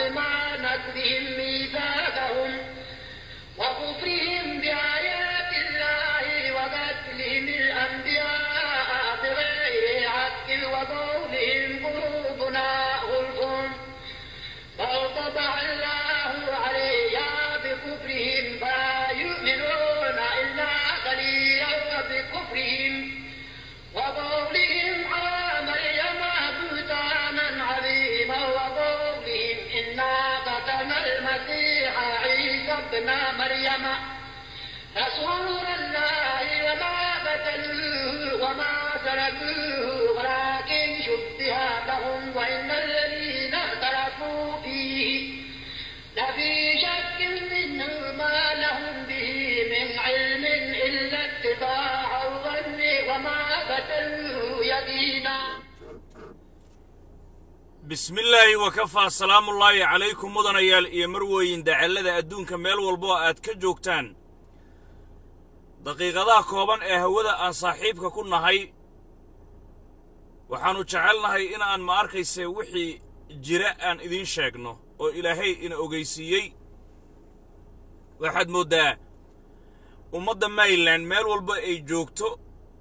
معنى نكرهم رسول الله وما قتلوه وما سلبوه ولكن شبه لهم وإن الذين اختلفوا فيه. لفي شك منه ما لهم به من علم إلا اتباع الظن وما قتلوه يقينا. Bismillaahi wakafaa salaamullaahi calaykum mudanayaal iyo marweyn dacallada adduunka meel walboo aad ka joogtaan. Daqiiqadaha kooban ee hawada aan saaxiibka ku nahay waxaannu jecelnahay in aan ma arkayse wixii jira aan idiin sheegno oo ilaahay ina ogaysiiyey waxaad mooddaa ummadda mayland meel walba ay joogto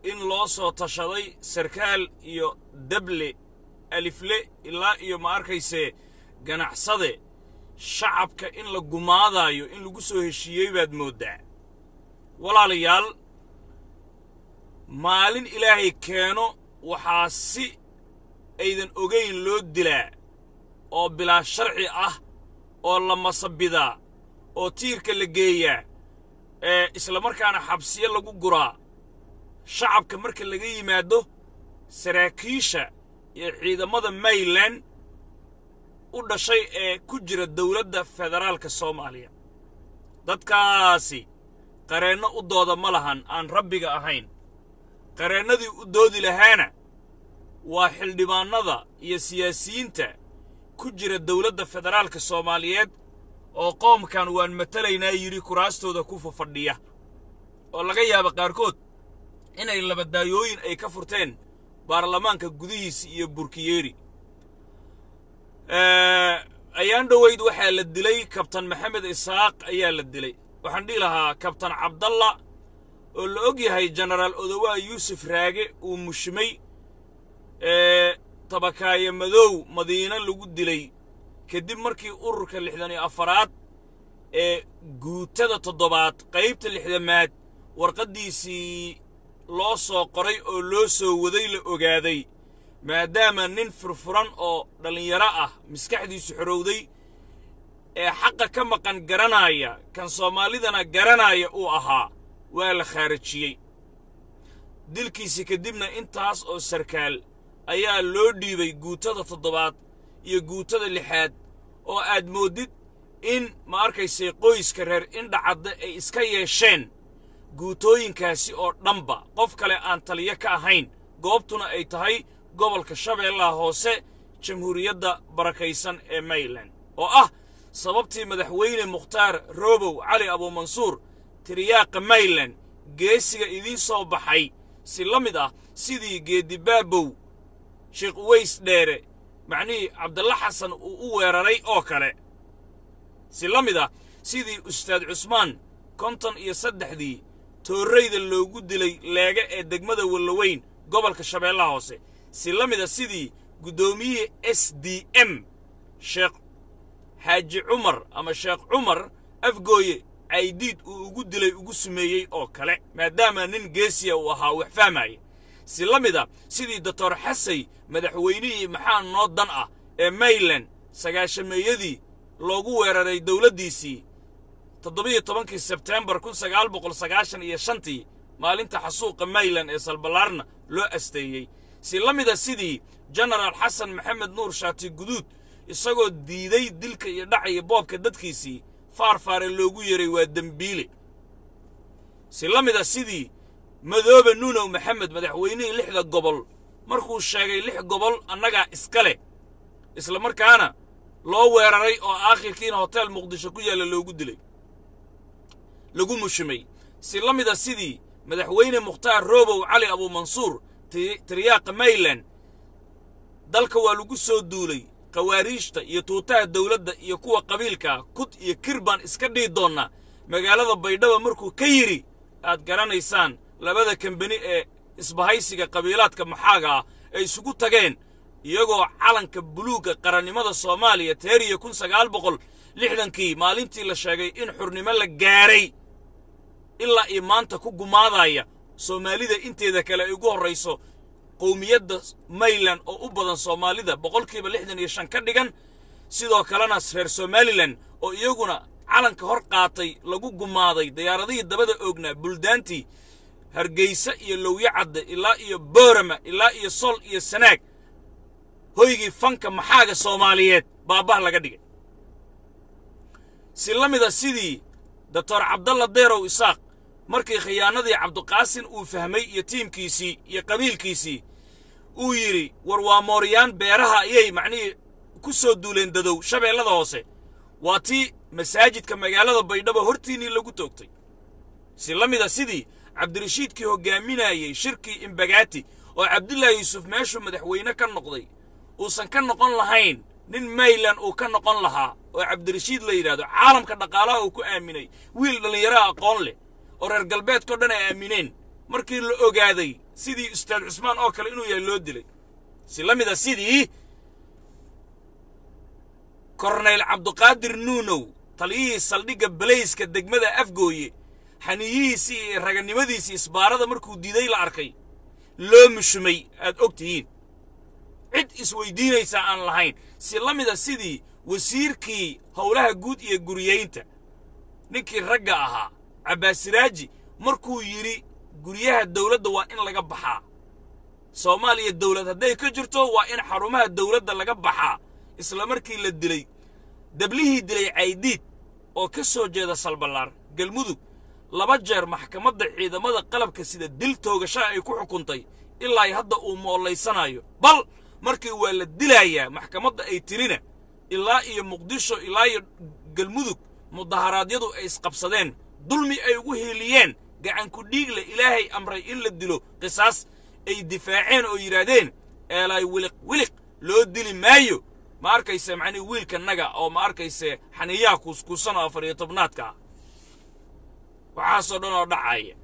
in loo soo tashaday sarkaal iyo dable alifle ilaa iyo ma arkayse ganacsade shacabka in la gumaadaayo in lagu soo heshiiyey baad mooddaa walaalayaal maalin ilaahay keeno waxaa si aydan ogayn loo dilaa oo bilaa sharci ah oo la masabidaa oo tiirka la geeyaa ee islamarkaana xabsiyo lagu guraa. Shacabka marka laga yimaado saraakiisha iyo ciidamada mayland u dhashay ee ku jira dawladda federaalka soomaaliya. Dadkaasi qareenno u dooda ma lahan aan rabbiga ahayn. Qareennadii u doodi lahaana waa xildhibaannada iyo siyaasiyiinta ku jira dawladda federaalka soomaaliyeed oo qoomkan waan matelaynaa yidhi kuraastooda ku fafadhiya. Oo laga yaaba qaarkood inay labadaayooyin ay ka furteen baarlamaanka gudihiisa iyo burkiyeeri. Ayaan dhoweyd waxaa la dilay kabtan maxamed isaaq ayaa la dilay. Waxaan dhihi lahaa kabtan cabdalla oo la og yahay jenaraal odowaa yuusuf raage uu mushmay tabakaaye madow madiine lagu dilay. Kadib markii ururka lixdan iyo afaraad ee guutada toddobaad qaybta lixdamaad warqaddiisii loo soo qoray oo loo soo waday la ogaaday maadaama nin furfuran oo dhallinyaro ah maskaxdiisu xorowday ee xaqa ka maqan garanaya kan soomaalidana garanaya uu ahaa waa la khaarajiyey. Dilkiisi kadibna intaas oo sarkaal ayaa loo dhiibay guutada toddobaad iyo guutada lixaad oo aad mooddid in ma arkaysay qoyska reer indhacadda ay iska yeesheen guutooyinkaasi oo dhanba qof kale aan taliyo ka ahayn goobtuna ay tahay gobolka shabeellaha hoose jamhuuriyadda barakaysan ee mayland oo ah sababtii madaxweyne mukhtaar roobow cali abuumansuur tiryaaqa mayland geesiga idiin soo baxay. Si la mid ah sidii geedibaabow sheekh uways dheere macnihii cabdalla xasan uu u weeraray oo kale. Si la mid ah sidii ustaad cusmaan konton iyo saddexdii toorrayda loogu dilay leega ee degmada wallaweyn gobolka shabeellaha hoose. Si la mid a sidii guddoomiyihii s d m sheekh xaaji cumar ama sheekh cumar afgooye caydiid uu ugu dilay ugu sumeeyey oo kale maadaama nin geesiya uu ahaa wax fahmaya si la mid a sidii doctor xasay madaxweynihii maxaa noo dan ah ee mayland sagaashameeyadii loogu weeraray dawladdiisii toddobiyo tobankii sebteembar kun sagaal boqol sagaashan iyo shantii maalinta xasuuqa mayland ee salballaarna loo asteeyey. Si la mida sidii jenaraal xasan maxamed nuur shaati guduud isagoo diiday dilka iyo dhaca iyo boobka dadkiisii faarfaare loogu yeray waa dembiile. Si la mida sidii madoobe nuunow maxamed madaxweynihii lixda gobol markuu sheegay lix gobol annagaa iska leh isla markaana loo weeraray oo aakhirkiina hotel muqdisho ku yaalla loogu dilay lagu mushimay. Si la mida sidii madaxweyne mukhtaar roobow cali abuumansuur tiryaaqa mayland dalka waa lagu soo duulay khawaariijta iyo tuutaha dawladda iyo kuwa qabiilkaa kud iyo kir baan iska dhihi doonnaa magaalada baydhabo markuu ka yidhi aad garanaysaan labada kambani ee isbahaysiga qabiilaadka maxaaga ah ay isugu tageen iyagoo calanka buluugga qarannimada soomaaliya teer iyo kun sagaal boqol lixdankii maalintii la sheegay in xurnimo la gaaray ilaa iyo maanta ku gumaadaya soomaalida inteeda kale ay ugu horrayso qowmiyadda mayland oo u badan soomaalida boqolkiiba lixdan iyo shan ka dhigan sidoo kalena reer somalilan oo iyaguna calanka hor qaatay lagu gumaaday diyaaradihii dabada oognaa buldaantii hargeysa iyo lowyo cadde ilaa iyo boorama ilaa iyo sol iyo sanaag hoygii fanka maxaaga soomaaliyeed baabah laga dhigay. Si la mida sidii doctor cabdalla deerow isaaq markii khiyaanadii cabduqaasin uu fahmay iyo tiimkiisii iyo qabiilkiisii uu yidhi war waa mooryaan beeraha ayay macnihii ku soo duuleen dadow shabeellada hoose. Waa tii masaajidka magaalada baydhabo hortiinnii lagu toogtay. Si la mida sidii cabdirashiidkii hoggaaminayey shirkii imbagaati oo cabdullaahi yuusuf meeshuu madaxweyne ka noqday uusan ka noqon lahayn nin maylan uu ka noqon lahaa oo cabdirashiid la yidhahdo caalamka dhaqaalaha uu ku aaminay. Wiil dhallinyaraha aqoon leh oo reer galbeedkao dhan ay aamineen markii la ogaaday sidii ustaad cusmaan oo kale inuu yahay loo dilay. Si la mida sidii kornayl cabduqaadir nuunow taliyihii saldhigga balayska degmada afgooye xaniyihiisii iyo raganimadiisii isbaarada markuu diiday la arkay. Loo mushumay aad og tihiin cid isweyddiinaysaa aan lahayn. Si la mida sidii wasiirkii howlaha guud iyo guriyaynta ninkii ragga ahaa cabbaasiraaji markuu yidhi guryaha dawladda waa in laga baxaa. Soomaaliya dawlad hadday ka jirto waa in xarumaha dawladda laga baxaa isla markii la dilay. Dablihii dilay caydiid oo ka soo jeeda salballaar galmudug laba jeer maxkamadda ciidamada qalabka sida dil toogashaa ay ku xukuntay ilaa hadda uu moollaysanaayo. Bal markii waa la dilaayaa maxkamadda ay tirina ilaa iyo muqdisho ilaa iyo galmudug mudaharaadyadu ay isqabsadeen. Dulmi ay ugu hiiliyeen gacanku dhiigle ilaahay amray in la dilo. Qisaas ay difaaceen oo yidhaahdeen eelaay wiliq wiliq loo dili maayo. Ma arkayse macnii wiilka naga oo ma arkayse xaniyaha kuuskuusan oo afar iyo tobnaadka ah waxaasoo dhan oo dhacaya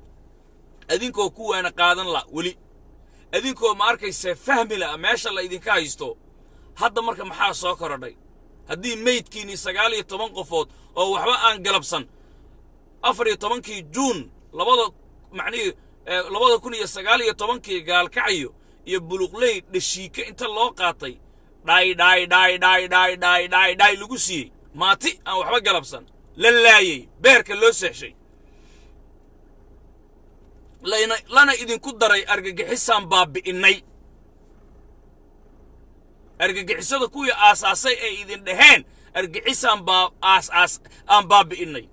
adinkoo kuwaana qaadan la weli. Adinkoo ma arkayse fahmi la meesha la idinka haysto. Hadda marka maxaa soo korodhay haddii meydkiinnii sagaal iyo toban qofood oo waxba aan galabsan afar iyo tobankii juun labada macnihii labada kun iyo sagaal iyo tobankii gaalkacyo iyo buluqley dhashiike inta loo qaatay dhaay lagu siiyey. Maati aan waxba galabsan. La laayey beerka loo seexshay. Lana idinku daray argagixisaan baabi'innay argagixisada kuwii aasaasay ay idin dhaheen aas aan baabi'innay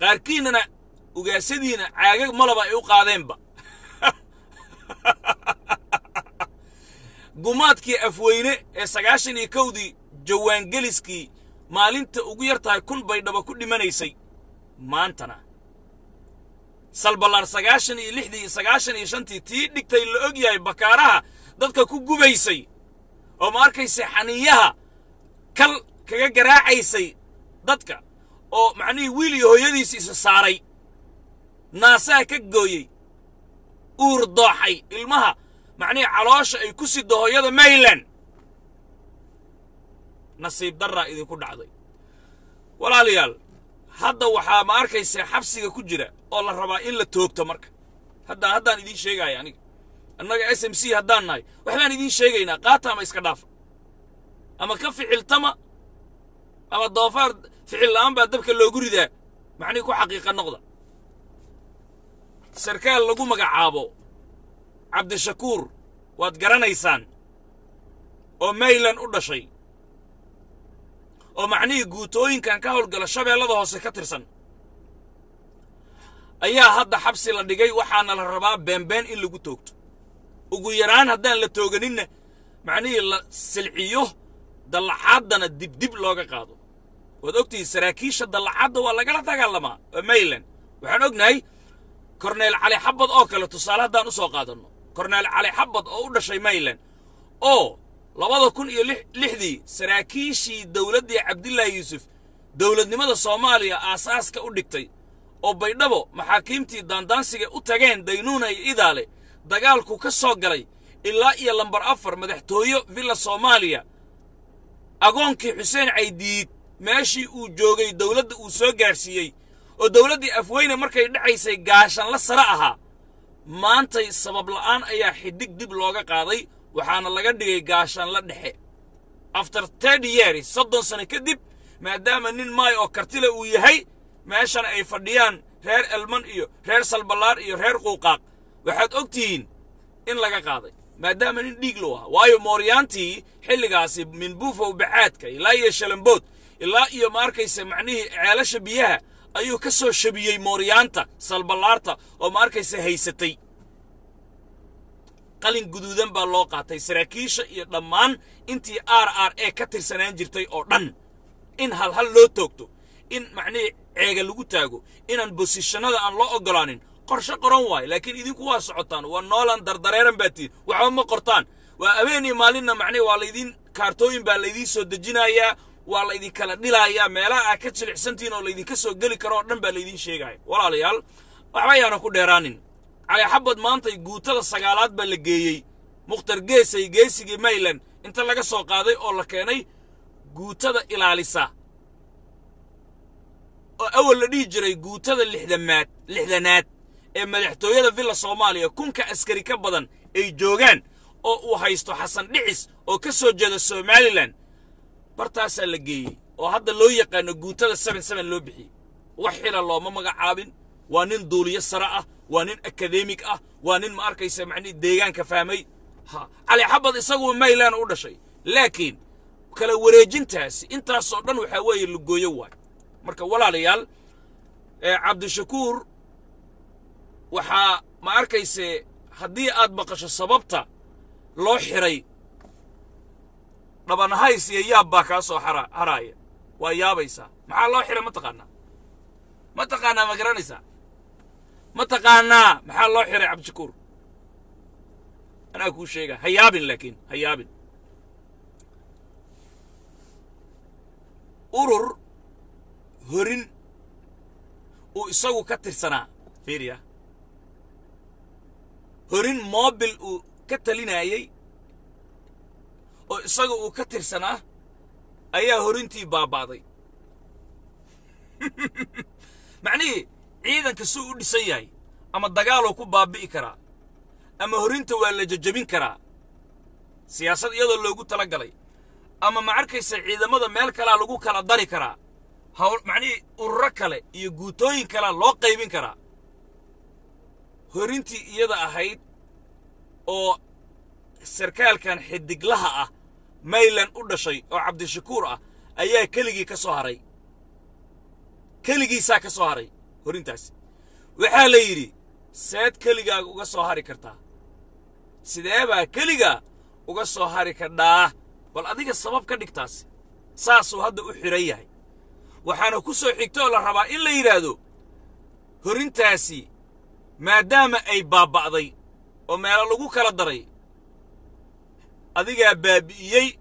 qaarkiinnana ugaasadiina caagag malaba ay u qaadeenba. Gumaadkii afweyne ee sagaashan iyo kowdii jawaangeliskii maalinta ugu yar tahay kun baydhaba ku dhimanaysay. Maantana salballaar sagaashan iyo lixdii sagaashan iyo shantii tii dhigtay la og yahay bakaaraha dadka ku gubaysay oo ma arkaysay xaniyaha kal kaga garaacaysay dadka oo macnihii wiil iyo hooyadiisi isa saaray naasaha ka gooyey uur dooxay ilmaha macnihii caloosha ay ku sido hooyada mayland nasiib darraa idinku dhacday. Walaalayaal hadda waxaa ma arkaysa xabsiga ku jira oo la rabaa in la toogto marka. Haddaan haddaan idiin sheegaya aniga annaga s m c haddaan nahay waxbaan idiin sheegaynaa. Qaata ama iska dhaafa ama ka ficiltama ama doofaar ficil la'aan baa dabka loogu ridaa. Macnihi ku xaqiiqa noqda. Sarkaal lagu magacaabo cabdishakuur waad garanaysaan oo mayland u dhashay. Oo macnihii guutooyinkan ka howlgala shabeellada hoose ka tirsan. Ayaa hadda xabsi la dhigay waxaana la rabaa beenbeen in lagu toogto ugu yaraan haddaan la tooganinna macnihii la silciyo dallacaadana dibdib looga qaado. Waad ogtihiin saraakiisha dallacadda waa lagala dagaalamaa oo mayland waxaan ognahay korneel cali xabad oo kale tusaale haddaan u soo qaadanno. Korneel cali xabad oo u dhashay mayland oo labada kun iyo lixdii saraakiishii dowladdii cabdilaahi yuusuf dowladnimada soomaaliya aasaaska u dhigtay. Oo baydhabo maxaakiimtii daandaansiga u tageen daynuuna iyo idaale dagaalku ka soo galay ilaa iyo lambar afar madaxtooyo villa soomaaliya agoonkii xuseen caydiid meeshii uu joogay dowladda uu soo gaadhsiiyey oo dowladdii afweyne markay dhacaysay gaashanla sare ahaa maantay sabab la'aan ayaa xiddig dib looga qaaday waxaana laga dhigay gaashaanla dhexe. After terty years soddon sano kadib maadaama nin maay oo kartile uu yahay meeshana ay fadhiyaan reer elman iyo reer salballaar iyo reer quuqaaq waxaad og tihiin in laga qaaday maadaama nin dhiig loo ahaa. Waayo mooryaantii xilligaasi min buufow baxaadka ilaa iyo shalambood ilaa iyo ma arkaysa macnihii ceelasha biyaha ayuu ka soo shabiyey mooryaanta salballaarta oo ma arkaysa haysatay. Qalin guduudan baa loo qaatay saraakiisha iyo dhammaan intii r r e ka tirsanaan jirtay oo dhan. In halhal loo toogto in macnihii ceega lagu taago inaan bosishannada aan loo oggolaanin qorshe qoran waayo laakiin idinku waa socotaan waa noolan dardareeran baa tihin waxba ma qortaan. Waa habeenii maalinna macnihi waa laydiin kaartooyin baa laydiin soo dejinayaa waa laydin kala dhilayaa meelaha aad ka jilicsantihiin oo laydinka soo geli karo oo dhan baa laydiin sheegaya. Walaalayaal waxba yaanan ku dheeraanin. Cali xabad maantay guutada sagaalaad baa la geeyey. Mukhtar geesay geesigii mayland inta laga soo qaaday oo la keenay guutada ilaalisa. Oo awal la dhihi jiray guutada lixdamaad lixdanaad ee madaxtooyada villa soomaaliya kunka askari ka badan ay joogaan oo uu haysto xasan dhicis oo ka soo jeeda somalilan bartaasaa la geeyey oo hadda loo yaqaano guutada seben seben loo bixiyey. Wax xila looma magacaabin. Waa nin duuliyo sare ah waa nin akademig ah waa nin ma arkaysa macnihi deegaanka fahmay ha cali xabad isaguo maylan u dhashay. Laakiin kala wareejintaasi intaasoo dhan waxaa weeye lugooyo waay. Marka walaalayaal cabdishakuur waxaa ma arkayse haddii aad maqasho sababta loo xiray dhabanahays iyo yaab baa kaa soo xara haraaya. Waa yaabaysaa maxaa loo xiray? Ma taqaanaa. Ma taqaanaa ma garanaysaa? Ma taqaanaa maxaa loo xiray cabdishakuur? Anaa kuu sheega. Ha yaabin laakiin ha yaabin. Urur horin uu isagu ka tirsanaa. Fiiriya horin moobil uu ka talinayey oo isaga uu ka tirsanaa ayaa horintii baaba'day macnihii ciidanka suu u dhisan yahay ama dagaaluu ku baabi'i karaa ama horinta waa la jajabin karaa siyaasad iyadoo loogu tala galay ama ma arkaysa ciidamada meel kalaa lagu kala dari karaa hawl macnihii ururo kale iyo guutooyin kalea loo qaybin karaa horintii iyada ahayd oo sarkaalkan xidiglaha ah maylan u dhashay oo cabdishakuur ah ayaa keligii ka soo haray. Keligiisaa ka soo haray horintaasi. Waxaa la yidhi seed keligaaga uga soo hari kartaa. Sidee baa keligaa uga soo hari kardhaa bal adiga sabab ka dhigtaasi. Saasuu hadda u xidhan yahay. Waxaana ku soo xigta oo la rabaa in la yidhaahdo horintaasi ما دام أي باب بعضي وما لغوك على الدري أذيك باب يي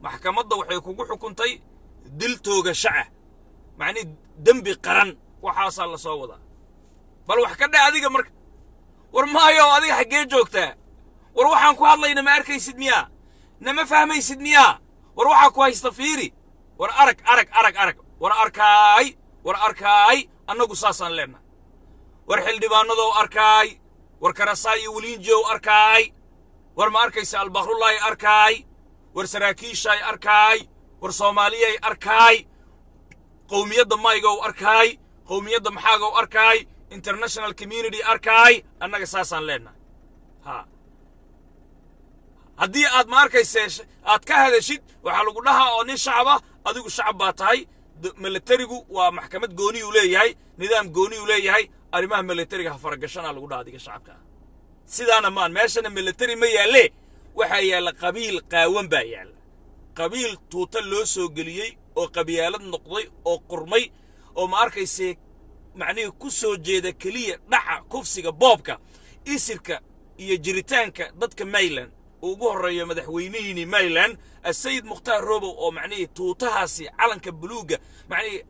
محكمة كوكو حكومتي دلتو قشعة معني دم بقرن وحاصل لصوت بل وحكنا هذيك مرك ورمايا هذيك حقين جوكتا وروح انكو الله ينما اركي سدنيا نما فهمي سدنيا وروح انكو هاي صفيري ورأرك أرك أرك أرك ورأركاي ورأركاي أنو قصاصا لنا war xildhibaanadow arkaay war karasaay iyo weliinjiyow arkaay war ma arkaysa albakrullaay arkaay war saraakiishaay arkaay war soomaaliyay arkaay qowmiyadda maygow arkaay qowmiyadda maxaagow arkaay international community arkaay annaga saasaan leennahay ha. Haddii aad ma arkayse aad ka hadashid waxaa lagu dhahaa oo nin shacab ah adigu shacab baa tahay. Milatarigu waa maxkamad gooniyuu leeyahay. Nidaam gooniyuu leeyahay arrimaha milatariga ha faragashanaa lagu dhaha adiga shacabka. Ah sidaana maan meeshana milatari ma yaalle. Waxaa yaalla qabiil qaawan baa yaalla. Qabiil tuuta loo soo geliyey oo qabyaalad noqday oo qurmay oo ma arkayse macnihii ku soo jeeda keliya dhaca kufsiga boobka isirka iyo jiritaanka dadka mayland uu ugu horreeyo madaxweynihiinii mayland asayid mukhtaar robow oo macnihii tuutahaasi calanka buluugga macnihii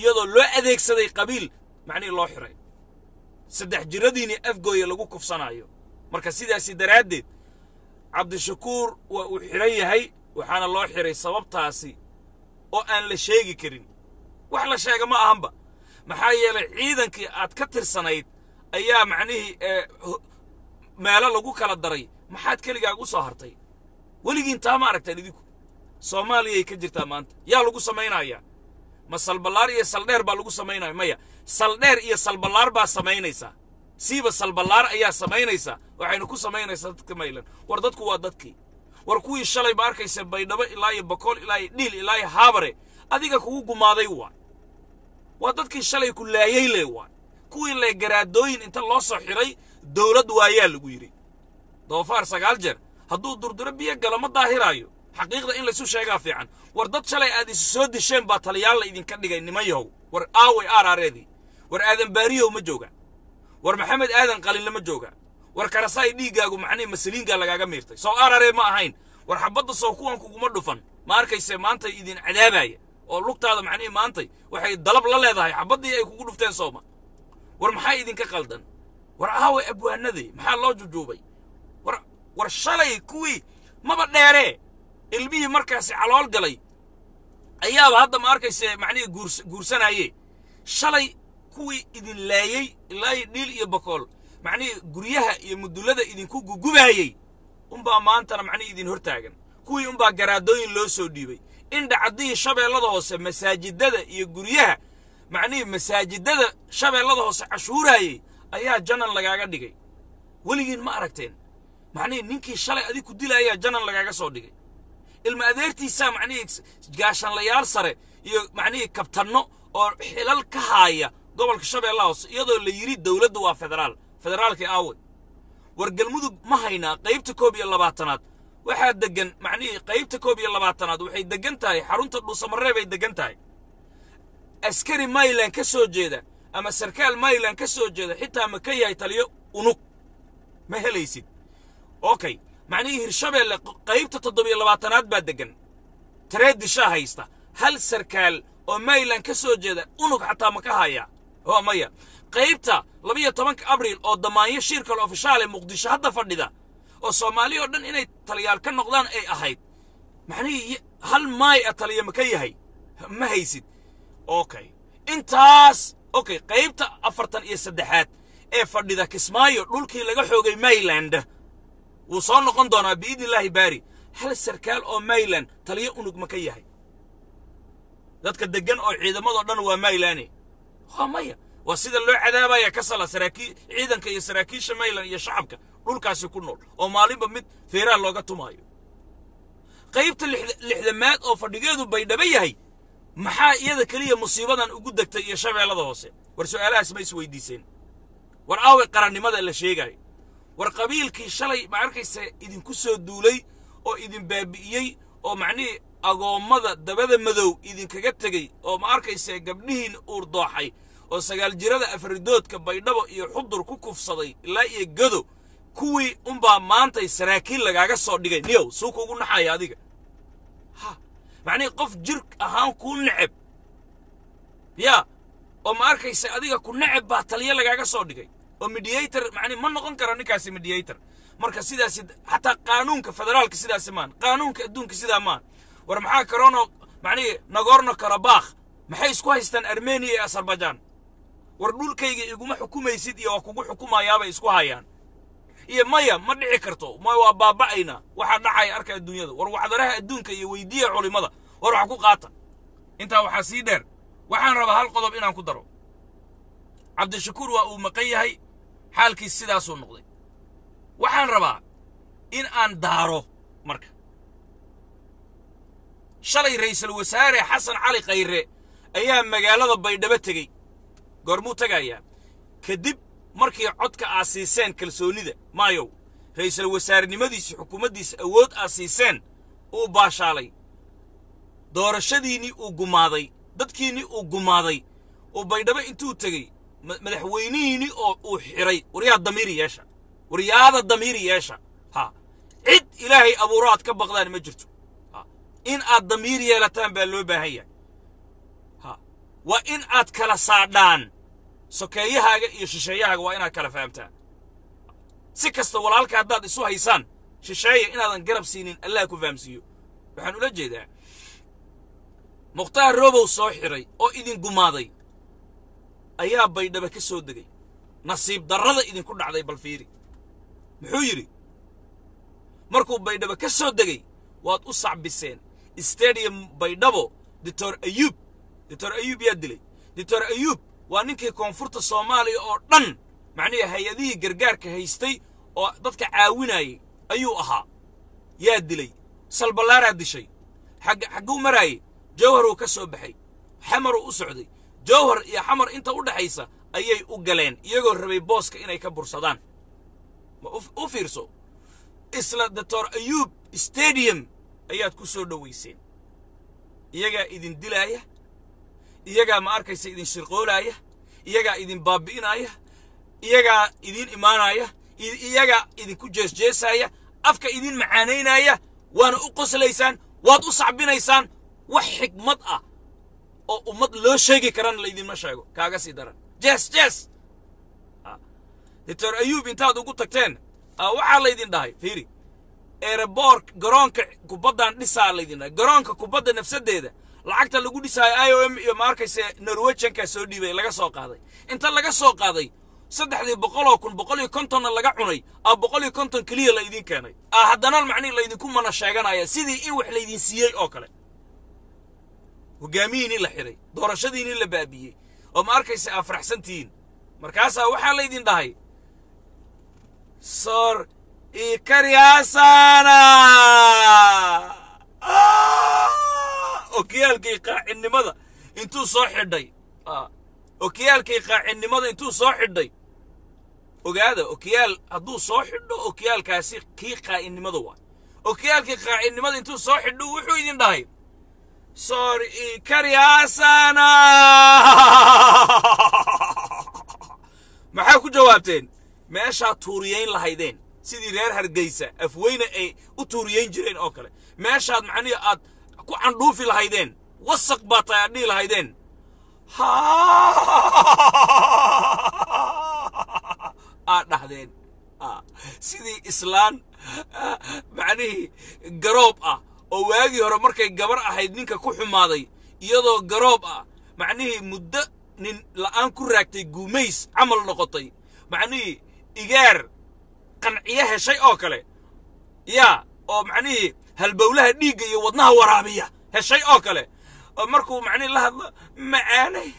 iyadoo loo adeegsaday qabiil macnihii loo xiray saddex jiradiinii afgooya lagu kufsanaayo. Marka sidaasi daraaddeed cabdishakuur waa uu xidhan yahay waxaana loo xiray sababtaasi oo aan la sheegi karin. Wax la sheega ma ahanba. Maxaa yeelay ciidankii aad ka tirsanayd ayaa macnihii meelo lagu kala daray. Maxaad keligaaga u soo hartay? Weligiin taa ma aragtaan idinku. Soomaaliyay ka jirtaa maanta. Yaa lagu samaynayaa ma salballaar iyo saldheer baa lagu samaynaya maya. Saldheer iyo salballaar baa samaynaysaa siiba salballaar ayaa samaynaysaa waxaynu ku samaynaysaa dadka maylan. War dadku waa dadkii war kuwii shalay ba arkaysa baydhabo ilaa iyo bakool ilaa iyo dhiil ilaa iyo haabare. Adiga kugu gumaaday waa. Waa dadkii shalay ku laayay le waa. Kuwii le garaadooyin inta loo soo xiray dowlad waayaa lagu yidhi. Doofaar sagaal jeer hadduu durduro biyo galo ma daahiraayo xaqiiqda in laysu sheegaa fiican. War dad shalay aad isu soo disheen baa taliyaal la idinka dhigay niman yahow war aaway aaraareedii war aadan baariyow ma jooga. War maxamed aadan qalinle ma jooga. War karasaay dhiiggaagu macnihi masaliinkaa lagaaga miirtay. Soo aararee ma ahayn. War xabadda soo kuwan kuguma dhufan. Ma arkayse maantay idin cadaabaya oo lugtaada macnihi maantay waxay dalab la leedahay xabaddii ay kugu dhufteen sooma war maxaa idinka qaldan? War aaway abwaanadii? Maxaa loo jujuubay? War war shalay kuwii? Maba dheeree ilmihii markaasi calool galay ayaaba hadda ma arkayse macnihii guurs guursanaaye shalay kuwii idin laayey ilaa dhiil iyo bakool macnihii guryaha iyo mudullada idinku gugubaayey unbaa maantana macnihii idin hortaagan. Kuwii unbaa garaadooyin loo soo dhiibay. In dhacdihii shabeellada hoose masaajidada iyo guryaha macnihii masaajidada shabeellada hoose cashuuraayey ayaa janan lagaaga dhigay. Weligiin ma aragteen. Macnihii ninkii shalay adig ku dilaayaa janan lagaaga soo dhigay ilma adeertiisaa macnihii gaashanlayaal sare iyo macnihii kabtanno oo xilal ka haaya gobolka shabeellaha hoose iyadoo la yidhi dowladdu waa federaal federaalkii aawe. War galmudug ma haynaa qaybta koob iyo labaatanaad. Waxaa deggan macnihii qaybta koob iyo labaatanaad waxay deggan tahay xarunta dhuusamaree bay deggan tahay. Askari mayland ka soo jeeda ama sarkaal mayland ka soo jeeda xitaa ma ka yahay taliyo unug. Ma helaysid? Okay macnihii hirshabeelle qaybta toddobiyo labaatanaad baa deggan. Tareedishaa haysta. Hal sarkaal oo mayland ka soo jeeda unug xataa ma ka haya oo maya qaybta labiyo tobanka abriil oo damaanyo shirkal ofishaale muqdisho hadda fadhida oo soomaali oo dhan inay taliyaal ka noqdaan ay ahayd. Macnihii hal maay a taliya ma ka yahay? Ma haysid. Okay. Intaas okay qaybta afartan iyo saddexaad ee fadhida kismaayo dhulkii laga xoogay mayland wuu soo noqon doonaa biidni illaahi baari. Hal sarkaal oo mayland taliyo unug ma ka yahay. Dadka deggan oo ciidamadoo dhan waa maylane waa maya. Waa sida loo cadaabaya ka sala saraakii ciidanka iyo saraakiisha mayland iyo shacabka. Dhulkaasi ku nool oo maalinba mid feeraha looga tumaayo. Qaybta lixdamaad oo fadhigeedu baydhaba yahay maxaa iyada keliya musiibadan ugu degtay iyo shabeellada hoose? War su'aalahaas ma isweydiiseen war aaway qarannimada la sheegaayo war qabiilkii shalay ma arkaysa idinku soo duulay oo idin baabi'iyey oo macnihii agoommada dabada madow idinkaga tegey oo ma arkaysa gabdhihiin uur dooxay oo sagaal jirada afridoodka baydhabo iyo xudur ku kufsaday ilaa iyo gado kuwii unbaa maantay saraakiil lagaaga soo dhigay. Niyow suu kuugu naxaya adiga. Ha macnihii qof jir ahaan kuu neceb. Yaa oo ma arkaysa adiga ku neceb baa taliyo lagaaga soo dhigay oo mediator macnihi ma noqon karo ninkaasi mediator. Marka sidaasi xataa qaanuunka federaalka sidaasi maan qaanuunka adduunka sidaa maan. War maxaa karono macnihii nagorno karabakh maxay isku haystaan armeniya iyo azerbaijan? War dhulkayga iguma xukumaysid iyo waa kugu xukumayaabay isku hayaan. Iyo maya ma dhici karto. Ma waa baaba'ayna. Waxaa dhacaya arka adduunyada. War waxdaraha adduunka iyo weydiiya culimmada war wax ku qaata. Intaa waxaa sii dheer waxaan rabaa hal qodob inaan ku daro. Cabdishakuur waa uu maqan yahay xaalkiis sidaasuu noqday. Waxaan rabaa in aan daaro marka. Shalay ra'iisul wasaare xasan cali khayre ayaa magaalada baydhabo tegey. Goormuu tegayaa. Kadib markii codka aad siiseen kalsoonnida maayow ra'iisul wasaarenimadiisi xukuumaddiisa awood aad siiseen uu baashaalay. Doorashadiinnii uu gumaaday dadkiinnii uu gumaaday. Uu baydhabo intuu tegey madaxweynihiini oo uu xiray. Waryaa damiiri yeesha. Waryaada damiiri yeesha. Ha. Cid ilaahay abuuro aad ka baqdaan ma jirto. In aad damiir yeelataan baa loo baahan yahay. Ha. Waa in aad kala saadhaan. Sokeeyahaaga iyo shisheeyahaaga waa inaad kala fahamtaan. Si kasta walaalka haddaad isu haysaan shisheeya inaadan garab siinin allah ku fahamsiiyo. Waxaan ula jeedaa. Mukhtaar robow soo xiray oo idin gumaaday ayaa baydhaba ka soo degay. Nasiib darrada idinku dhacday bal fiiri. Muxuu yidhi? Markuu baydhabo ka soo degay waad u sacbiseen. Stadium baydhabo doctor ayuub doctor ayuub yaa dilay. Doctor ayuub waa ninkii koonfurta soomaaliya oo dhan macnihi hay'adihii gargaarka haystay oo dadka caawinayay ayuu ahaa. Yaa dilay. Salballaaraa dishay. Xagg xagguu maraayey jawharuu ka soo baxay. Xamaruu u socday jawhar iyo xamar inta u dhaxaysa ayay u galeen iyagoo rabay booska inay ka bursadaan. Ma u fiirso? Isla doctor ayuub stadium ayaad ku soo dhowayseen iyagaa idin dilaaya iyagaa ma arkaysa idin shirqoolaaya iyagaa idin baabi'inaaya iyagaa idin imaanaya i- iyagaa idinku jeesjeesaaya afka idin macaanaynaya waana u qoslaysaan waad u sacbinaysaan wax xikmad ah oo ummad loo sheegi karana laydinma sheego. Kaaga sii daran. Jees jees doctor ayuub intaad ugu tagteen ah, waxaa laydin dhahay fiiri. Erebor garoonka kubaddan dhisaa laydin dhahay. Garoonka kubadda nafsadeeda lacagta lagu dhisaayo i o m iyo ma arkayse norwegianka soo dhiibay laga soo qaaday. Inta laga soo qaaday saddexdii boqoloo kun boqol iyo kontonna laga cunay a boqol iyo konton keliya laydin keenay. Ah haddana macnihi laydinku mana sheeganaya sidii in wax laydin siiyey oo kale هجامين إلا حري دورشدين إلا بابي أو ماركيس أفرح سنتين مركاسا وحال يدين داي صار إكرياسانا أوكيال كي قاع إني مضى إنتو صاحي داي أوكيال كي قاع إني مضى إنتو صاحي داي وقاعدة أوكيال هدو صاحي دو أوكيال كاسي كي قاع إني مضى أوكيال كي قاع إني مضى إنتو صاحي دو وحو يدين داي sor ikaryaasana maxaa ku jawaabteen? Meeshaad tuuriyayn lahaydeen. Sidii reer hargeysa afweyne ay u tuuriyayn jireen oo kale. Meeshaad macnihi aad ku candhuufi lahaydeen. Wasaq baa tahay aad dhihi lahaydeen. Aad dhahdeen. Ah, sidii islaan macnihii garoob ah oo waagii hore markay gabar ahayd ninka ku xumaaday iyadoo garoob ah macnihii muddo nin la'aan ku raagtay guumays camal noqotay. Macnihii igaar qanciyo heshay oo kale. Yaa oo macnihii halbowlaha dhiigga iyo wadnaha waraabiya heshay oo kale. Oo markuu macnihii la hadlo macaanay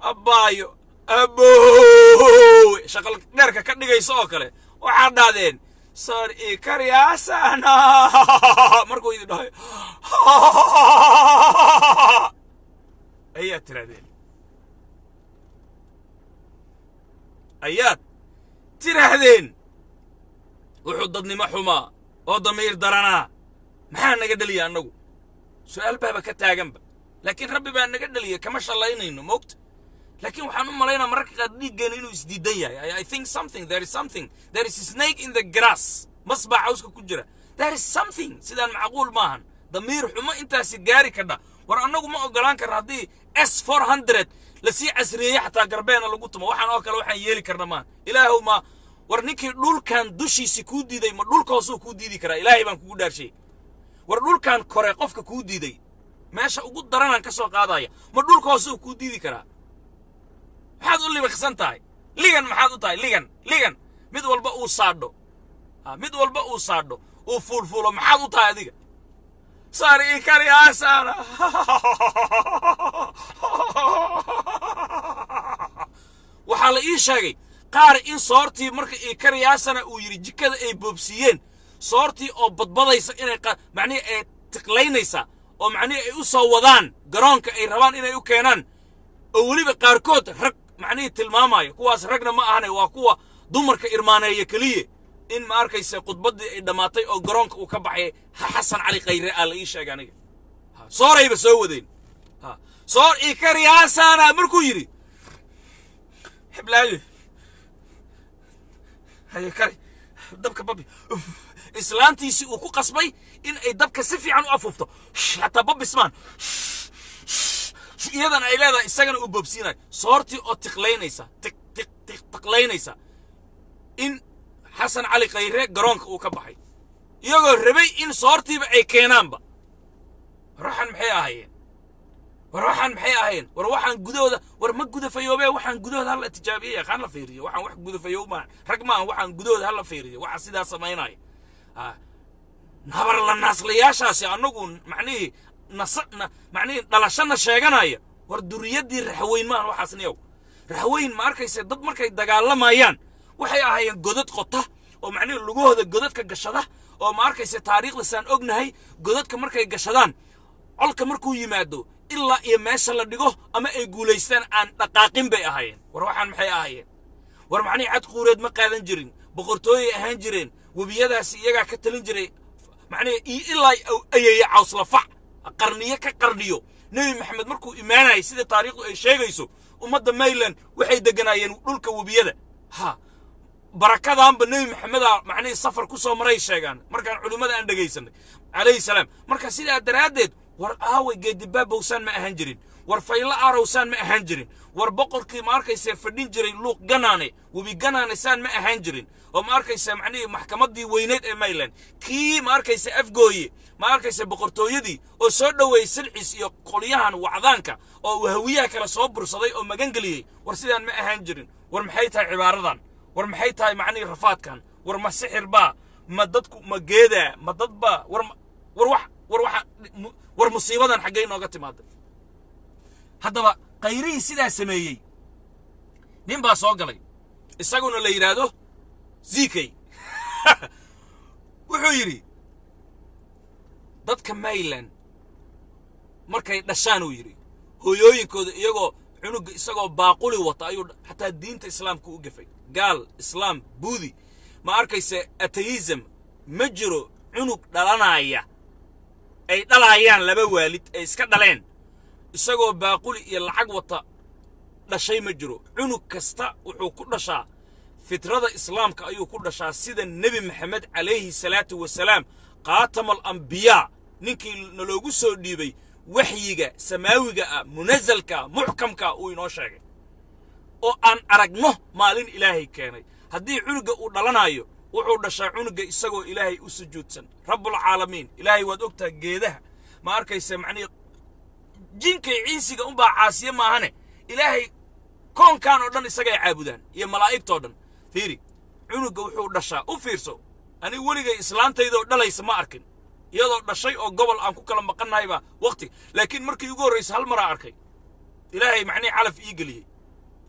abbaayo aboowe shaqal dheerka ka dhigayso oo kale. Waxaad dhahdeen sor ikaryaasana markuu idin dhahay ayaad tirahdeen ayaad tidhaahdeen wuxuu dadnimo xumaa oo damiir daranaa maxaa naga dheliya annagu su'aal baaba ka taaganba laakiin rabbi baa naga dheliya kama shallaynayno moogta laakiin waxaan u malaynaa mararka qaar dhiiggeena inuu isdiidan yahay. I, think something there is something. There is snake in the grass. Mas cawska ku jira. There is something. Sidaan macquul maahan damiir xumo intaasi gaari kadha war annagu ma ogolaan karna haddii s four hundred la sii casriyeeye xataa garbeena lagu tumo. Waxaan oo kale waxaan yeeli karna maaha ilaahow ma war ninkii dhulkan dushiisi kuu diiday ma dhulka hoosuu kuu diidi karaa? Ilaahay baan kugu dhaarshay war dhulkan kore qofka kuu diiday meesha ugu daranaan ka soo qaadaya ma dhulka hoosuu kuu diidi karaa maxaad u libiqsan tahay? Ligan maxaad u tahay? Ligan ligan. Mid walba uu saadho. Ha, mid walba uu saadho. Uu fuulfuulo maxaad u tahay adiga? Sar ikariyaasana waxaa la ii sheegay qaar in soortii marka ikariyaasana uu yidhi jikada ay boobsiiyeen. Soortii oo badbadaysa inay macnihi ay tiqlaynaysa oo macnihi ay u soo wadaan garoonka ay rabaan inay u keenaan. Oo weliba qaarkood rag macnihii tilmaamaya kuwaas ragna ma ahane waa kuwa dumarka irmaaneeya keliya in ma arkaysa khudbaddii ay dhammaatay oo garoonka uu ka baxay ha xasan cali khayre aa la ii sheegay aniga. Soorayba soo wadeen soor ikariyaasana markuu yidhi heblaayo haye dabka babi. Islaantiisii uu ku qasbay in ay dabka si fiican u afuufto. Shh, hataa babismaan iyadana ay leedahay isagana uu boobsiinayo soortii oo tiqlaynaysa tiq tiq tiq tiqlaynaysa. In xasan cali khayre garoonka uu ka baxay. Iyagoo rabay in soortiiba ay keenaanba. War waxaan maxay ahaayeen? War waxaan maxay ahaayeen? War waxaan gudahooda war ma gudafayoobee waxaan gudahooda hala tijaabiyey aqaan la fiiriyo? Waxaan wax gudafayoob maaha rag maaha waxaan gudahooda hala fiiriyo. Waxa sidaa samaynaya Ah, nabar la naaslayaashaasi annagu macnihii macnihii dhalashana sheeganaya war duriyadii raxweyn maahan waxaas niyow raxweyn ma arkayse dad markay dagaalamayaan waxay ahaayeen godad qota oo macnihii lugahooda godadka gashada oo ma arkayse taariikhda saan ognahay godadka markay gashadaan colka markuu yimaado ilaa iyo meesha la dhigo ama ay guulaystaan aan dhaqaaqin bay ahaayeen. War waxaan maxay ahaayeen? War macnihii cad quureed ma qaadan jirin boqortooyay ahaan jireen webiyadaasi iyagaa ka talin jiray macnihii iyo ilaa ayaya cawslafac قرنية كقرنيو نبي محمد مركو إيمانه يسيد تاريخه الشيء جيسو ومدى ميلان وحيد جناين ولك وبيده ها بركة ذا أمب محمد معنى السفر كوسا مريش شيء جان مركا علومة هذا عند جيسن عليه السلام مركا سيد أدرادد ورأوي جد باب وسان ما هنجرين ورفيلا أرا وسان ما هنجرين وربقر كي مركا يسافر نجري لوك جناني وبيجنان سان ما هنجرين ومركا يسمعني محكمة دي وينيت ميلان كي مركا يسافر جويه ماركيس بقرتو يدي أو سردو ويسر عسي قليهان وعذانك أو هوية كلا صبر صدي أو مجنجلي ورسيدان ما هنجرن ورمحيتها عبارضا ورمحيتها معني رفات كان ورمسحر با مددك مجدة مدد با ورم وروح وروح ورمصيبة حقين وقت ما هذا هذا بقى قيري سيدا سميي نين با صوغلي استغنوا اللي يرادو زيكي وحو يري dadka mayland markay dhashaan uu yidhi hooyooyinkooda iyagoo cunugga isagoo baaquli wata ayuu xataa diinta islaamka u gafay gaal islaam buudi. Ma arkayse ateism ma jiro cunug dhalanaya. Ay dhalaayaan laba waalid ay iska dhaleen. Isagoo baaquli iyo lacag wata dhashay ma jiro. Cunug kasta wuxuu ku dhashaa fitrada islaamka ayuu ku dhashaa sida nebi maxamed calayhi salaatu wasalaam qaatama alambiyaa ninkii naloogu soo dhiibay waxyiga samaawiga ah munasalka muxkamka uu inoo sheegay. Oo aan aragno maalin ilaahay keenay. Haddii cunugga uu dhalanayo wuxuu dhashaa cunugga isagoo ilaahay u sujuudsan. Rabbulcaalamiin ilaahay waad ogtaha geedaha. Ma arkaysa macnihii jinkay ciinsiga unbaa caasiye maahane? Ilaahay koonkan oo dhan isagay caabudaan iyo malaa'igtoo dhan. Fiiri cunugga wuxuu dhashaa u fiirso anigu weligay islaantaydoo dhalaysa ma arkin يدور نشيء أو قبل أن كل ما قلنا يبقى وقتي لكن مركي يقول رئيس هالمرة أركي إلهي معني على إيجلي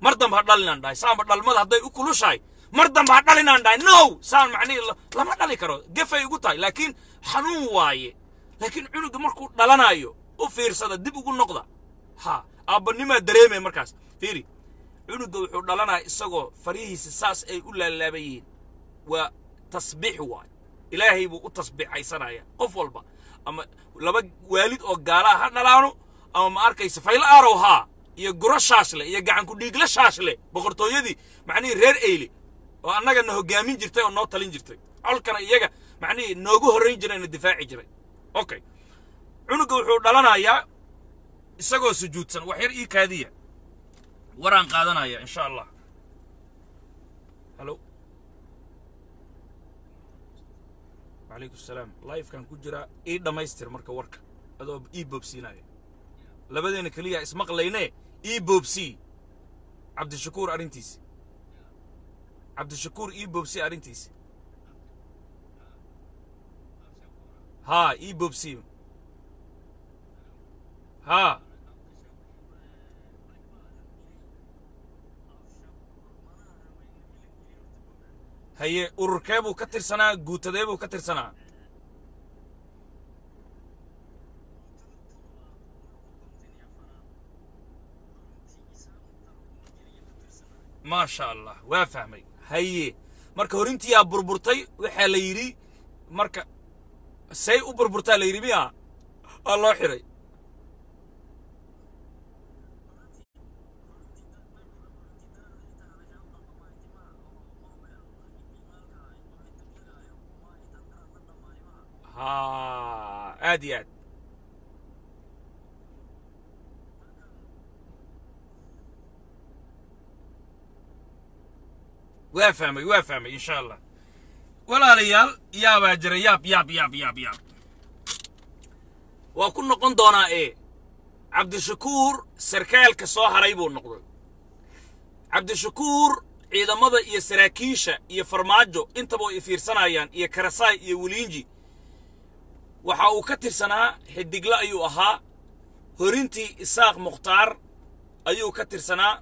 مردم هدلنا عندها سام بدل ما هدي أكل شيء مردم هدلنا عندها نو سام معني لا لا ما هدلي كرو قف يقول لكن حنو واي لكن عنو دمركو دلنا أيو وفير صدى دي بقول نقطة ها أبا نما دريمي مركز فيري عنو دو حدلنا إساقو فريه سساس أي أولا اللابيين وتصبيح واي ilaahay buu u tasbiixaysanaya qof walba. Ama laba waalid oo gaalaa ha dhalaano ama ma arkaysa faylo aarow haa iyo guro shaashle iyo gacanku dhiigla shaashle boqortooyadii macnihii reer eyle oo annaga na hoggaamin jirtay oo noo talin jirtay. Colkana iyaga macnihii noogu horrayn jiray na difaaci jiray. Okay cunugga wuxuu dhalanayaa isagoo sujuudsan wax yar ii kaadiya. Waraan qaadanaya insha allah. Halo wacalaykum salaam lifekan ku jiraa ii dhammaystir marka warka. Adoo ii boobsiinaya labadeena keliya ismaqlayne ii boobsii cabdishakuur arrintiisi cabdishakuur ii boobsii arrintiisi haa ii boobsii haa هي أركبو وكتر سنة جوتدبو وكتر سنة. ما شاء الله وافهمي هي مركا هورنتي يا بربرتي وحاليري مركا سي وبربرتي ليري بيها الله حري عادي يعني وافهمي وافهمي إن شاء الله. ولا ريال يا باجر ياب ياب ياب ياب ياب وكن نقن إيه؟ عبد الشكور سركال كسو هريب ونقد عبد الشكور اذا مضى يا سراكيشة انت بو يفير سنايان يا كرساي waxa uu ka tirsanaa xidigle ayuu ahaa. Horintii isaaq mukhtaar ayuu ka tirsanaa.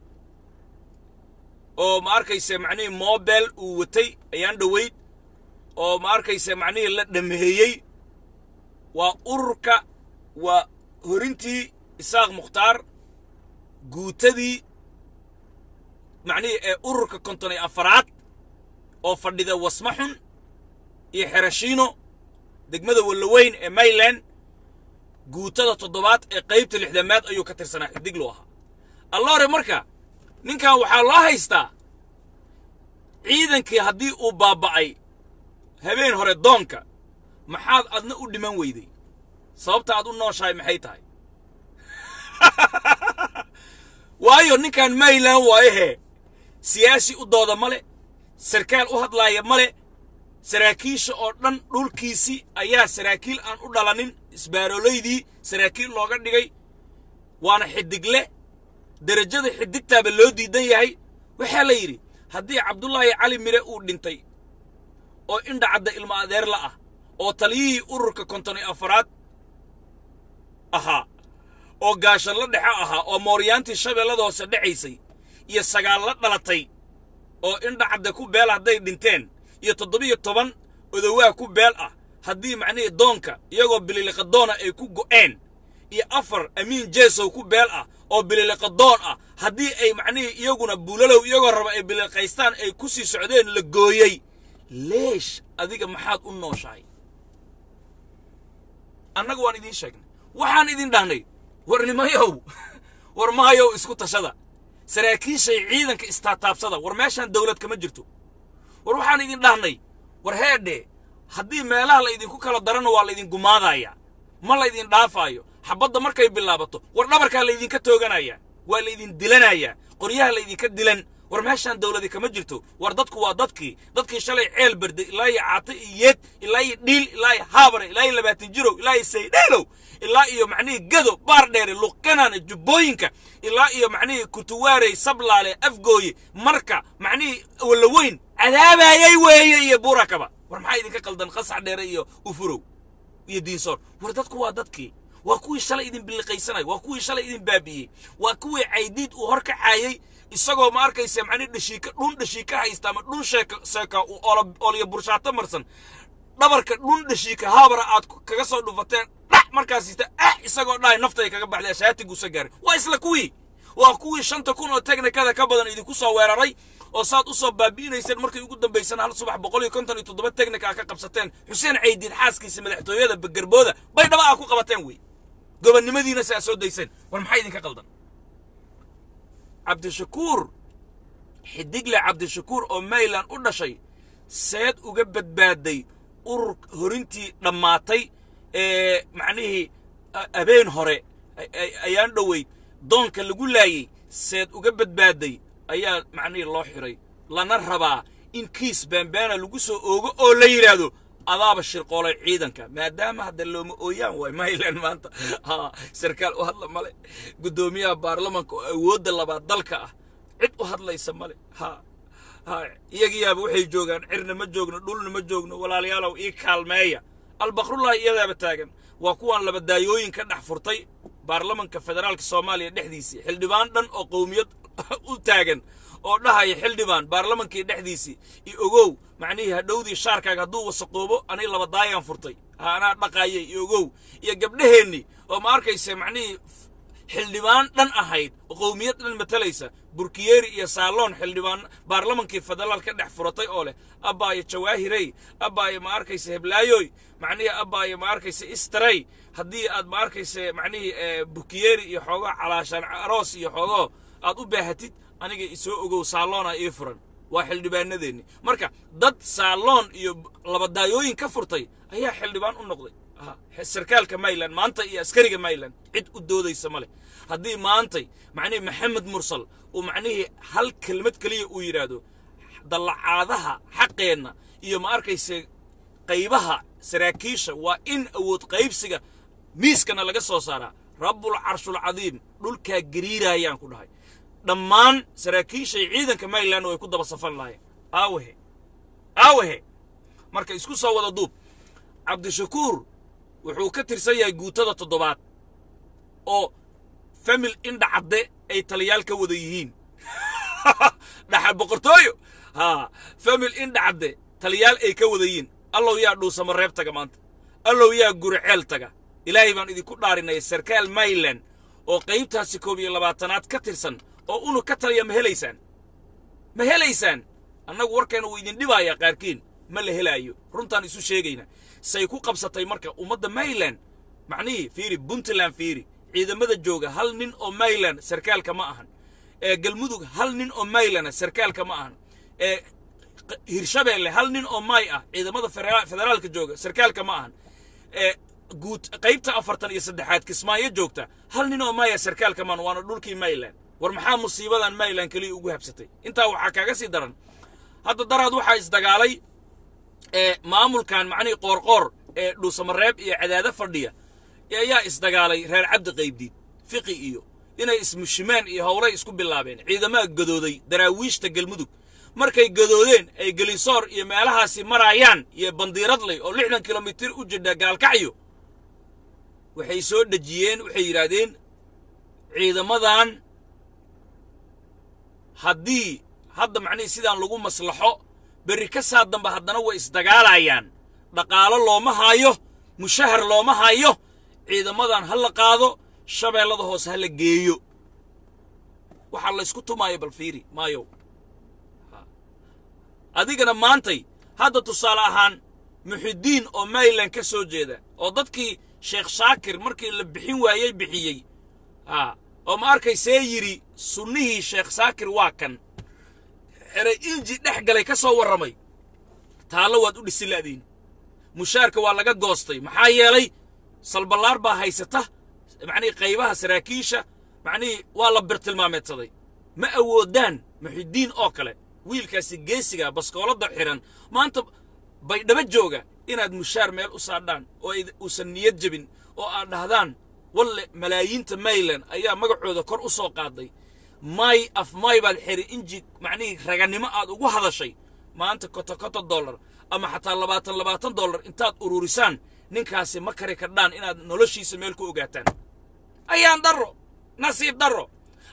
Oo ma arkayse macnihii mobel uu watay ayaan dhoweyd. Oo ma arkayse macnihii la dhameeyey waa ururka waa horintii isaaq mukhtaar. Guutadii macnihii ee ururka konton iyo afaraad oo fadhida wasmaxun iyo xerashiino degmada wallaweyn ee mayland guutada toddobaad ee qaybta lixdamaad ayuu ka tirsanaa xidiglu ahaa. Alloore marka ninkan waxaa loo haystaa ciidankii haddii uu baaba'ay habeen hore doonka maxaad adna u dhiman weyday? Sababta aad u nooshahay maxay tahay? Waayo ninkan mayland waayahee siyaasi u dooda male sarkaal u hadlaaya male saraakiisha oo dhan dhulkiisii ayaa saraakiil aan u dhalanin isbaarolaydii saraakiil looga dhigay. Waana xidigle derajada xidigtaaba loo diidan yahay. Waxaa la yidhi haddii cabdulaahi cali mire uu dhintay oo indhacadda ilmo adeerla ah oo taliyihii ururka konton iyo afaraad ahaa oo gaashanla dhexe ahaa oo mooryaantii shabeellada hoose dhacaysay iyo sagaal la dhalatay oo indhacadda ku beel hadday dhinteen iyo toddobiyo toban odowaa ku beel ah. Haddii macnihii doonka iyagoo bililiqadoona ay ku go'een iyo afar amiin jeesow ku beel ah oo bililiqadoon ah haddii ay macnihii iyaguna buulalow iyagoo raba ay bililiqaystaan ay ku sii socdeen la gooyey leesh adiga maxaad u nooshahay? Annaga waan idiin sheegnay. Waxaan idin dhahnay war nimayow war mahayow isku tashada. Saraakiishay ciidanka istaataabsada. War meeshaan dawlad kama jirto war waxaan idin dhahnay. War heedhe haddii meelaha la idinku kala darana waa laydin gumaadaya ma laydin dhaafaayo xabadda markay bilaabato war dhabarkaa laydinka tooganaya waa laydin dilanaya qoryaha laydinka dilan war meeshaan dawladi kama jirto war dadku waa dadkii dadkii shalay ceel berday ilaa iyo caata iyo yeed ilaa iyo dhiil ilaa iyo haabare ilaa iyo labaatan jirow ilaa iyo saydheelow ilaa iyo macnihii gado baardheere luqanana jubbooyinka ilaa iyo macnihii kutuwaarey sablaale afgooye marka macnihii wallaweyn cadaabayay weeye iyo buurakaba war maxaa idinka qaldan? Qasax dheere iyo ufurow iyo diinsoor. War dadku waa dadkii waa kuwii shalay idin biliqaysanay waa kuwii shalay idin baabi'iyey waa kuwii caydiid uu hor kacaayey isagoo ma arkaysa macnihi dhashiika dhun dhashiika haysta ama dhun sheeka seeka olyo burshaato marsan. Dhabarka dhun dhashiika haabara aad kaga soo dhufateen dhac markaas ista ah isagoo dhahay naftay kaga baxday shaatiguusa gaaray. Waa isla kuwii. Waa kuwii shanta kun oo teknikada ka badan idinku soo weeraray oo saad u soo baabi'inayseen markay ugu dambaysana hal subax boqol iyo konton iyo toddoba teknika ka qabsateen. Xuseen caydiid xaaskiisa madaxtooyada garbooda bay dhaba aa ku qabateen wey. Gobonnimadiina si aad soo dayseen. War maxaa idinka qaldan? Cabdishakuur xidigle cabdishakuur oo mayland u dhashay seed uga badbaaday urur horintii dhammaatay ee macnihii habeen hore ayaan dhoweyd doonka lagu laayey seed uga badbaaday ayaa macnihii loo xiray. Lana rabaa in kiis baanbaana lagu soo oogo oo la yidhaahdo adaaba shirqoolay ciidanka maadaama hadda looma ooyaan waay mayland maanta. Sarkaal u hadla male. Guddoomiyaha baarlamanka oo awoodda labaad dalka ah cid u hadlaysa male. Ha ha iyagiyaaba waxay joogaan cirna ma joogno dhulna ma joogno walaalayaalow ii kaalmeeya. Albakrullahi iyadaaba taagan. Waa kuwaan labadaayooyin ka dhex furtay baarlamanka federaalka soomaaliya dhexdiisii xildhibaan dhan oo qowmiyad u taagan oo dhahaya xildhibaan baarlamankii dhexdiisii iyo ogow macnihii hadhowdii shaarkaaga hadduu wasaqoobo aniga laba daayaan furtay. Ha anaa dhaqaayay iyo ogow. Iyo gabdhaheennii oo ma arkaysa macnihii xildhibaan dhan ahayd oo qowmiyad dhan matalaysa burkiyeeri iyo saaloon xildhibaan baarlamankii federaal ka dhex furatay oo leh abbaayo jawaahirey abbaayo ma arkaysa heblaayoy macnihii abbaayo ma arkaysa istarey haddii aad ma arkaysa macnihii burkiyeeri iyo xoogoo calaashaan aroos iyo xoogoo aad u baahatid aniga isoo ogow saaloona ii furan waa xildhibaanadeenni marka dad saaloon iyo labadaayooyin ka furtay ayaa xildhibaan u noqday sarkaalka mayland maanta iyo askariga mayland cid u doodaysa ma leh haddii maantay macnihii maxamed mursal uu macnihii hal kelmad keliya uu yidhaahdo dallacaadaha xaqeenna iyo ma arkayse qaybaha saraakiisha waa in awood qaybsiga miiskana laga soo saaraa rabbul carshulcadiim dhulkaa gariiraayaan ku dhahay dhammaan saraakiishay ciidanka mayland way ku daba safan lahayen aawahe aawahe. Marka isku soo wada duub cabdishakuur wuxuu ka tirsan yahay guutada toddobaad oo famil indha cadde ay taliyaal ka wada yihiin. Dhaxa boqortooyo. Haa famil indha cadde taliyaal ay ka wada yihiin. Allow yaa dhuusama reeb taga maanta. Allow yaa guriceel taga ilaahay baan idinku dhaarinaya sarkaal mayland oo qaybtaasi koob iyo labaatanaad ka tirsan oo unu ka taliya ma helaysaan. Ma helaysaan! Annagu warkeena wuu idin dhibaayaa qaarkiin. Ma la helaayo. Runtaan isu sheegayna. Say ku qabsatay marka ummadda mayland macnihii fiiri puntland fiiri. Ciidamada jooga hal nin oo mayland sarkaalka ma ahan. Ee galmudug hal nin oo maylana sarkaalka ma ahan. Ee hirshabeelle hal nin oo may ah. Ciidamada federaalka jooga sarkaalka ma ahan. Ee guud qaybta afartan iyo saddexaad kismaayo joogta. Hal nin oo maya sarkaalka maan waana dhulkii mayland war maxaa musiibadan mayland keliya ugu habsatay? Intaa waxaa kaaga sii daran. Hadda daraad waxaa isdagaalay maamulkan macnihii qoorqoor ee dhuusamareeb iyo cadaado fadhiya ayaa isdagaalay reer cabdi qaybdiid fiqi iyo inay ismushimeen iyo howlay isku bilaabeen. Ciidamaha gadooday daraawiishta galmudug. Markay gadoodeen ay gelinsoor iyo meelahaasi maraayaan iyo bandiiradley oo lixdan kilomitir u jidha gaalkacyo waxay soo dhejiyeen waxay yidhaahdeen ciidamadan haddii hadda macnihii sidaan lagu maslaxo berri ka saa dambe haddana way isdagaalayaan. Dhaqaalo looma haayo mushahar looma hayo ciidamadan ha la qaado shabeellada hoose ha la geeyo. Waxaa laysku tumaayo bal fiiri maayow adigana maantay hadda tusaale ahaan muxidiin oo mayland ka soo jeeda oo dadkii sheekh shaakir markii la bixin waayey bixiyey oo ma arkaysee yidhi sunnihii sheekh shaakir waa kan. Eray inji dhex galay ka soo warramay. Taallo waad u dhisi la'diin mushaarka waa laga goostay. Maxaa yeelay salballaar baa haysata. Macnihii qaybaha saraakiisha macnihii waa la birtilmaameedsaday ma awoodaan muxidiin oo kale wiilkaasi geesiga baskooladda xidhan maanta baydhaba jooga inaad mushaar meel u saadhaan oo uusan niyad jebin oo aad dhahdaan walle malaayiinta mayland ayaa magacooda kor u soo qaaday. May af may baad xiri inji macnihii raganimo aad ugu hadashay. Maanta koto koto dollar ama xataa labaatan labaatan dollar intaad ururisaan ninkaasi ma kari kardhaan inaad noloshiisa meel ku ogaataan. Ayaan darro nasiib darro.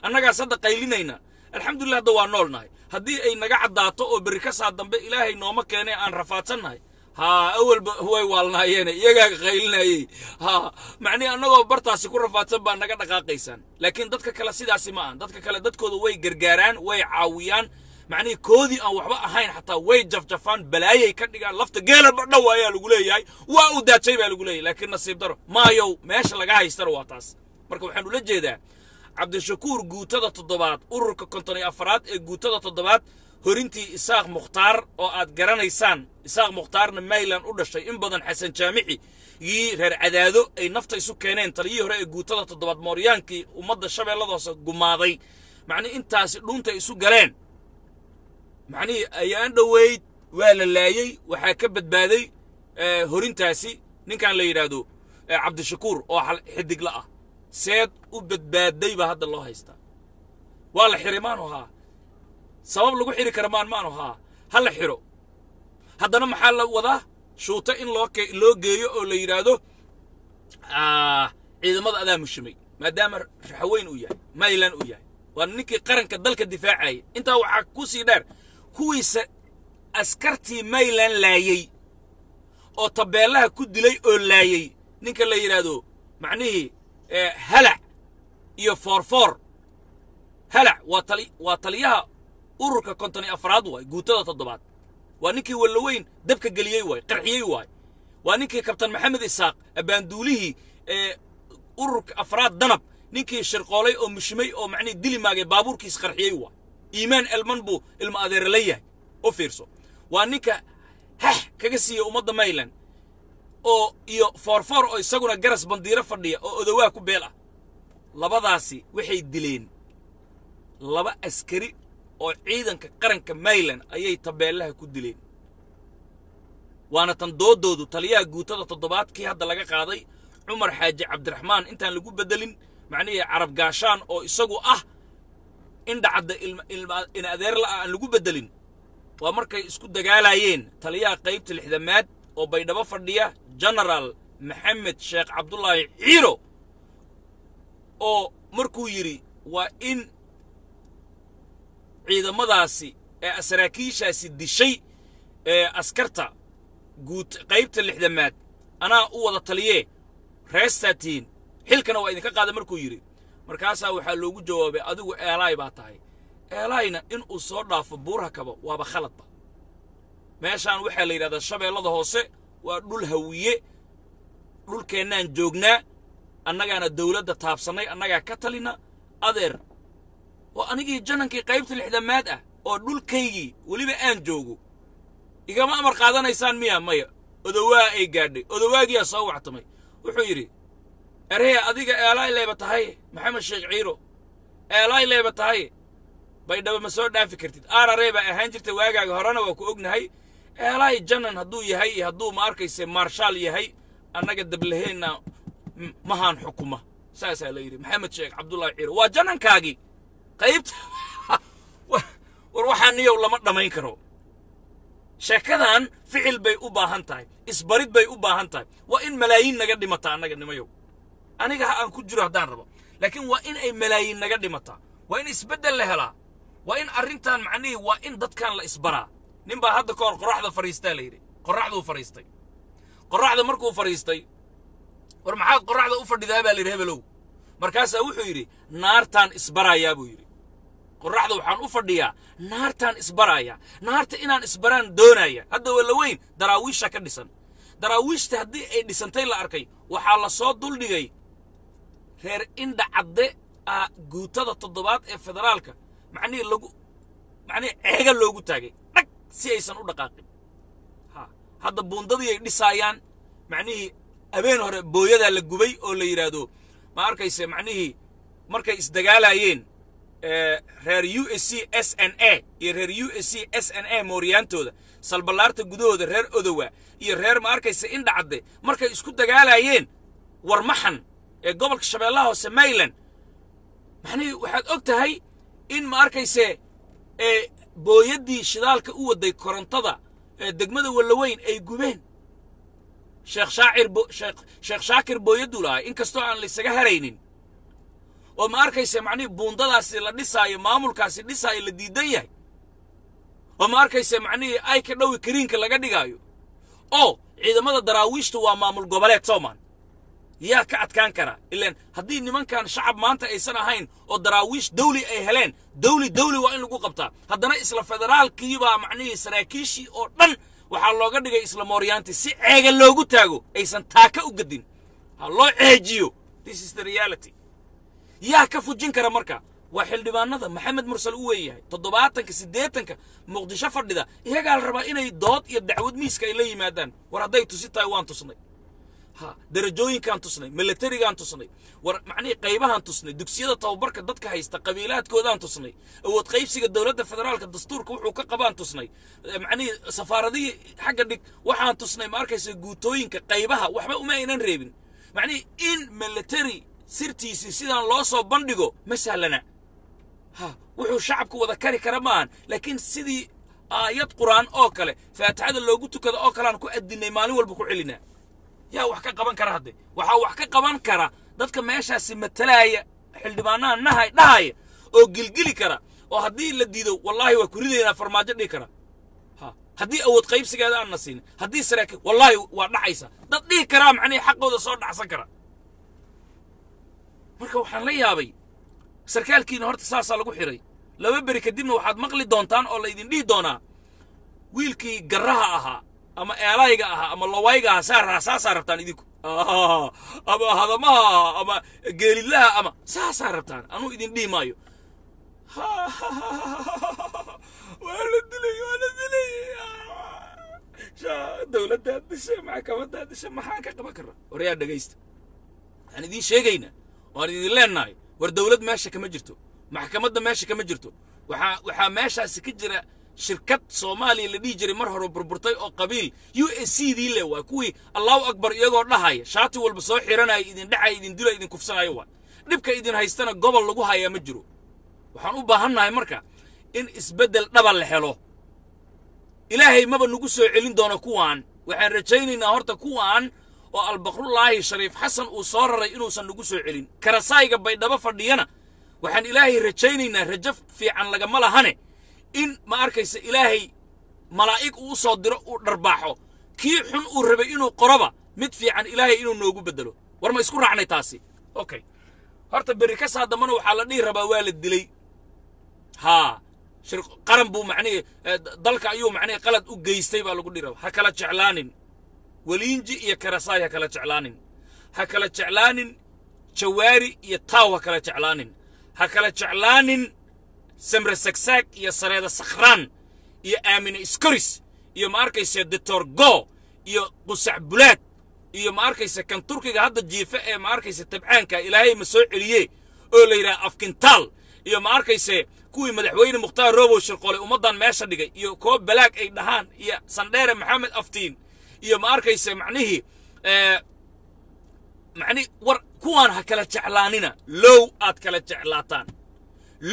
Annagaas hadda qaylinayna. Alxamdulillah hadda waa nool nahay haddii ay naga caddaato oo berri ka saa dambe ilaahay nooma keenay aan rafaadsannahay haa awalba way waalnaayeene iyagaa qaylinayey haa macnihi annagoo bartaasi ku rafaadsan baa naga dhaqaaqaysaan laakiin dadka kale sidaasi ma ahan. Dadka kale dadkooda way gargaaraan way caawiyaan. Macnihii koodii aan waxba ahayn xataa way jafjafaan balaayay ka dhigaan lafta geelaba dhow ayaa lagu leeyahay waa uu daajay baa lagu leeyahay. Laakiin nasiib daro maayow meesha laga haystana waa taas. Marka waxaan ula jeedaa cabdishakuur guutada toddobaad ururka konton iyo afaraad ee guutada toddobaad horintii isaaq mukhtaar oo aad garanaysaan isaaq mukhtaarna mayland u dhashay. In badan xasan jaamici gii reer cadaado ay nafta isu keeneen. Taliyii hore ee guutada toddobaad mooryaankii ummadda shabeellada hoose gumaaday. Macnii intaasi dhuuntay isu galeen. Macnihii ayaan dhoweyd waa la laayey waxaa ka badbaaday horintaasi. Ninkan la yidhaahdo cabdishakuur oo xidigla ah. Seed u badbaaday baa hadda loo haystaa. Waa la xiri maanu haa sabab lagu xiri kara maan maanu haa ha la xiro. Haddana maxaa la wadaa? Shuuto in loo geeyo oo la yidhaahdo ciidamada adaa mushimay maadaama raxaweyn uu yahay mayland uu yahay. Waa ninkii qaranka dalka difaacayay. Intaa waxaa ku sii dheer kuwiisa askartii mayland laayey oo tabeellaha ku dilay oo laayey ninka la yidhaahdo macnihii halac iyo foorfoor. Halac waa taliyaha ururka konton iyo afraad waay guutada toddobaad. Waa ninkii wallaweyn dabka geliyey waay qarxiyey waay. Waa ninkii kabtan maxamed isaaq abbaanduulihii ee ururka afraad danab ninkii shirqoolay oo mushimay oo macnihi dili maagay baabuurkiis qarxiyey waay. Iimaan elman buu ilma adeera la yahay u fiirso. Waa ninka hax kaga siiya ummadda mayland oo iyo foorfoor oo isaguna garas bandiiro fadhiya oo odowaa ku beel ah. Labadaasi waxay dileen laba askari oo ciidanka qaranka mayland ayay tabeellaha ku dileen. Waana tan doodoodu taliyaha guutada toddobaadkii hadda laga qaaday cumar xaaji cabdiraxmaan. Intaan lagu beddelin macnihii carab gaashaan oo isagu ah indhacadda in adeerla aan lagu beddelin waa markay isku dagaalayeen taliyaha qaybta lixdamaad oo baydhabo fadhiya genaraal maxamed sheekh cabdulaahi ciiro oo markuu yidhi waa in ciidamadaasi ee saraakiishaasi dishay ee askarta guud qaybta lixdamaad anaa u wada taliyee reestaatiin xilkana waa idinka qaada markuu yidhi markaasaa waxaa loogu jawaabay adigu eelaay baa tahay. Eelaayna in uu soo dhaafo buurha kaba waaba khaladba meeshaan waxaa la yidhahdaa shabeellada hoose waa dhul hawiye dhulkeennaan joognaa annagaana dawladda taabsannay annagaa ka talina adeer oo anigii janankii qaybta lixdamaad ah oo dhulkaygii weliba aan joogo. Igama amar qaadanaysaan miya maya? Odowaa ay gaadhay. Odowaagiyaa soo wactamay. Wuxuu yidhi eree adiga eelaay leeba tahay maxamed sheekh ciiro. Eelaay leeba tahay. Baydhabo ma soo dhaafi kartid. Aararee baa ahaan jirta waagaaga horena waa ku ognahay. Eelaay janan hadduu yahay iyo hadduu ma arkayse maarshaal yahay annaga dablaheenna mahaan xukuma. Saasaa la yidhi maxamed sheekh cabdullaahi ciiro waa janankaagii قيبت وروحانية ولا ما ما ينكره شكذا فعل بي أبا هنتاي إسبريد بي أبا هنتاي وإن ملايين نقدر متى أنا قدر ما يو أنا جه أنا كجرا دار لكن وإن أي ملايين نقدر متى وإن إسبدل لهلا وإن أرنتان معني وإن ضد كان لإسبرا نبى هذا كور قرعة فريستي ليري قرعة فريستي قرعة مركو فريستي ورمحات قرعة أوفر دذابة لرهبلو مركزه وحيري نارتان إسبرا يا بويري qorraxda waxaan u fadhiyaa naartaan isbaraaya naarta inaan isbaraan doonaya. Hadda walla weyn daraawiisha ka dhisan. Daraawiishta haddii ay dhisantay la arkay waxaa la soo duldhigay reer indha cadde ah guutada toddobaad ee federaalka. Macnihii lagu macnihii ceega loogu taagay. Dhag si aysan u dhaqaaqin. Ha hadda buundadii ay dhisaayaan macnihii habeen hore booyadaa la gubay oo la yidhaahdo ma arkayse macnihii markay isdagaalaayeen reer u s c s n a iyo reer u s c s n a mooryaantooda salballaarta gudahooda reer odowa iyo reer ma arkayse indhacadde markay isku dagaalaayeen warmaxan ee gobolka shabeellaha hoose mayland macnihii waxaad og tahay in ma arkayse ee booyaddii shidaalka u wadday korontada ee degmada wallaweyn ay gubeen? Sheekh shaakir booyadduu lahaa in kastoo aan laysaga haraynin oo ma arkayse macnihii buundadaasi la dhisaayo maamulkaasi dhisaayo la diidan yahay? oo ma arkayse macnihii ay ka dhowi kariinka laga dhigaayo? oo ciidamada daraawiishta waa maamul goboleed soomaan yaa ka adkaan kara. Ilaan haddii nimankan shacab maanta aysan ahayn oo daraawiish dawli ay heleen dawli dawli waa in lagu qabtaa. Haddana isla federaalkiibaa macnihii saraakiishii oo dhan waxaa looga dhigay isla mooryaanti si ceega loogu taago aysan taaka u gedin ha loo ceejiyo. This is the reality يا كفو جنك رمكا وحل دبانا محمد مرسل ويا إيه؟ تضباتك سديتك مغدي شفر دا إيه يا قال ربعين يدوت يدعود ميسكا لي مادان ورديت سي تايوان تصني. ها درجوين كان تصني ملتري كان تصني. ور معني قيبها ان تصني. دكسيدا توبرك دتك هيستا قبيلات كودا ان تصني. أو تقيب سي الدولة الفدرال كدستور كو وكا قبا ماني تصني. معني سفاردي حق دك وحان تصني. ماركاي سي غوتوين كقيبها وحما اما انن ريبن. معني إن ملتري سيرتي سيدان لوسو بندقو مسالنا ها وحو شعبك وذكري كرمان لكن سيدي آيات قرآن أوكلة فأتعاد لو قلتو كذا أوكلة نكو أدني مالي والبكو علينا يا وحكا قبان كرا هدي وحاو وحكا قبان كرا دادك ما يشا سمتلاي حل دمانان نهاي نهاي أو قل قلي كرا أو هدي اللي والله وكريدينا فرماجة دي كرا ها هدي أو تقيب سيقا دان نسين هدي سراك والله وارنحيسا داد دي كرا معني حق وذا صور نحسن كرا marka waxaan la yaabay sarkaalkiina horta saasaa lagu xiray. Laba beri kadibna waxaad maqli doontaan oo laydin dhihi doonaa wiilkii garraha ahaa ama eelayga ahaa ama lawayga ahaa saa saasaa rabtaan idinku. Ama hadamaha ama geelilaha ama saasaa rabtaan. Anuu idin dhihi maayo. Waa la dilay waa la dilay. Dowlad dowladdaa dishay maxkamaddaa dishay maxaan ka qaban karnaa? Waryaa dhegaysta waxaan idiin sheegaynaa waan idin leennahay war dowlad meesha kama jirto. Maxkamadda meesha kama jirto. Waxaa waxaa meeshaasi ka jira shirkad soomaaliya la dhihi jiray mar hore burburtay oo qabiil. U s c dii le waay kuwii allahu akbar iyagoo dhahaya shaati walba soo xiranaya idin dhacaya idin dilaya idin kufsanaya waay dhibka idin haystana gobol lagu hayaa ma jiro. Waxaan u baahannahay marka in isbeddel dhaba la helo. Ilaahay maba nagu soo celin doono kuwaan. Waxaan rajaynaynaa horta kuwaan oo albaqrullaahi shariif xasan uu soo raray inuusan nagu soo celin. Karasaayga baydhabo fadhiyana waxaan ilaahay rajaynaynaa rajo fiican lagama lahane in ma arkaysa ilaahay malaa'ig uu soo diro uu dharbaaxo. Kii xun uu rabay inuu qoroba mid fiican ilaahay inuu noogu beddelo. War ma isku raacnay taasi? Okay horta berri ka saa dambana waxaa la dhihi rabaa waa la dilay. Haa qaran buu macnihi dalka ayuu macnihi qalad u geystay baa lagu dhihi rabaa. Ha kala jeclaanin weliinji iyo karasaay ha kala jeclaanin. Ha kala jeclaanin jawaari iyo taaw ha kala jeclaanin. Ha kala jeclaanin samre sagsaag iyo sareeda sakhraan iyo aamine iskoris iyo ma arkaysa doctor go iyo qusac bulaad iyo ma arkaysa kan turkiga hadda jiife ee ma arkaysa tabcaanka ilaahay ma soo celiye oo la yidhaha afkintaal iyo ma arkayse kuwii madaxweyne mukhtaar robow shirqolay ummaddan meesha dhigay iyo koo balaag ay dhahaan iyo sandheere maxamed aftiin iyo ma arkayse macnihii macnihi war kuwaan ha kala jeclaanina low aad kala jeclaataan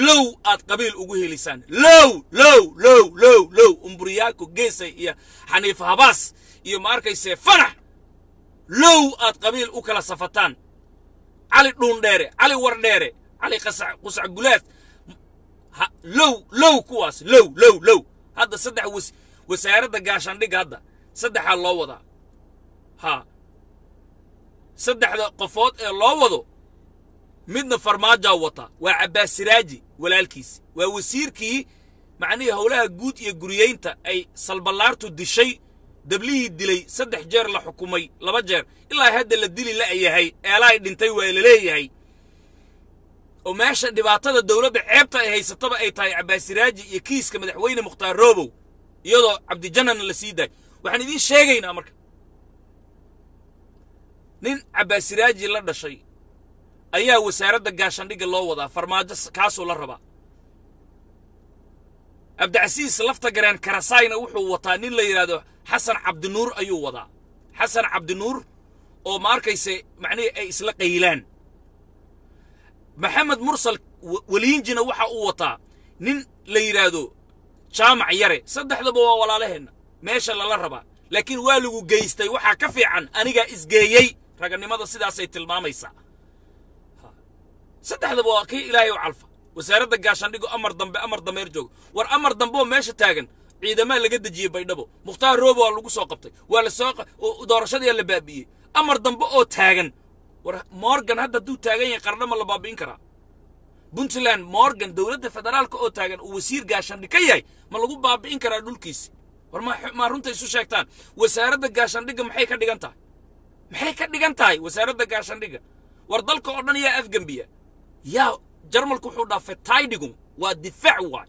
low aad qabiil ugu helisaan low low low low low umburiyaako geesay iyo xaniif habaas iyo ma arkayse fanax low aad qabiil u kala safataan cali dhuundheere cali wardheere cali qusac gulaad low low kuwaas low low low hadda saddex was wasaaradda gaashaandhigga hadda saddexaa loo wadaa haa saddexda qofood ee loo wado midna farmaajaa wata. Waa cabbaasiraaji walaalkiis. Waa wasiirkii macnihii howlaha guud iyo guriyeynta ay salballaartu dishay dablihii dilay saddex jeer la xukumay laba jeer. Ilaa hadda la dili la'yahay eelahay dhintay waa la leeyahay. Oo meesha dhibaatada dowladda ceebta ay haysataba ay tahay cabbaasiraaji iyo kiiska madaxweyne mukhtaar roobow iyadoo cabdijananna la sii daay waxaan idiin sheegaynaa marka. Nin cabbaasiraaji la dhashay ayaa wasaaradda gaashandhigga loo wadaa farmaajo kaasuu la rabaa. Cabdicasiis lafta gareen karasaayna wuxuu wataa nin la yidhaahdo xasan cabdinuur ayuu wadaa. Xasan cabdinuur oo ma arkayse macnihii ay isla qaylaan. Maxamed mursal weliinjina waxa uu wataa nin la yidhaahdo jaamac yare. Saddexdaba waa walaalaheenna ماشي الله ربا لكن والو جيستي وحا كفي عن أنيجا إز جيي رجعني ماذا سيدا سيد الماميسا سد هذا بواقي إلهي وعلفه وسيرد الجاشان ليجو أمر ضم بأمر ضم يرجو ور أمر ضم ماشي تاجن عيدا ما اللي جد جيب بيدبو مختار روبو ولا جو ولا ساق ودار شدي اللي بابي أمر ضم بوم تاجن ور هذا دو تاجن يقرن ما لبابين كرا بنتلان مارجن دولة فدرال كو تاجن وسير جاشان ليكيي ما لجو بابين كرا دول war maa runta isu sheegtaan. Wasaaradda gaashaandhigga maxay ka dhigan tahay? Maxay ka dhigan tahay wasaaradda gaashaandhigga? War dalka oo dhan yaa afgembiya yaa jarmalku wuxuu dhaha fertaidigung waa difaac waay.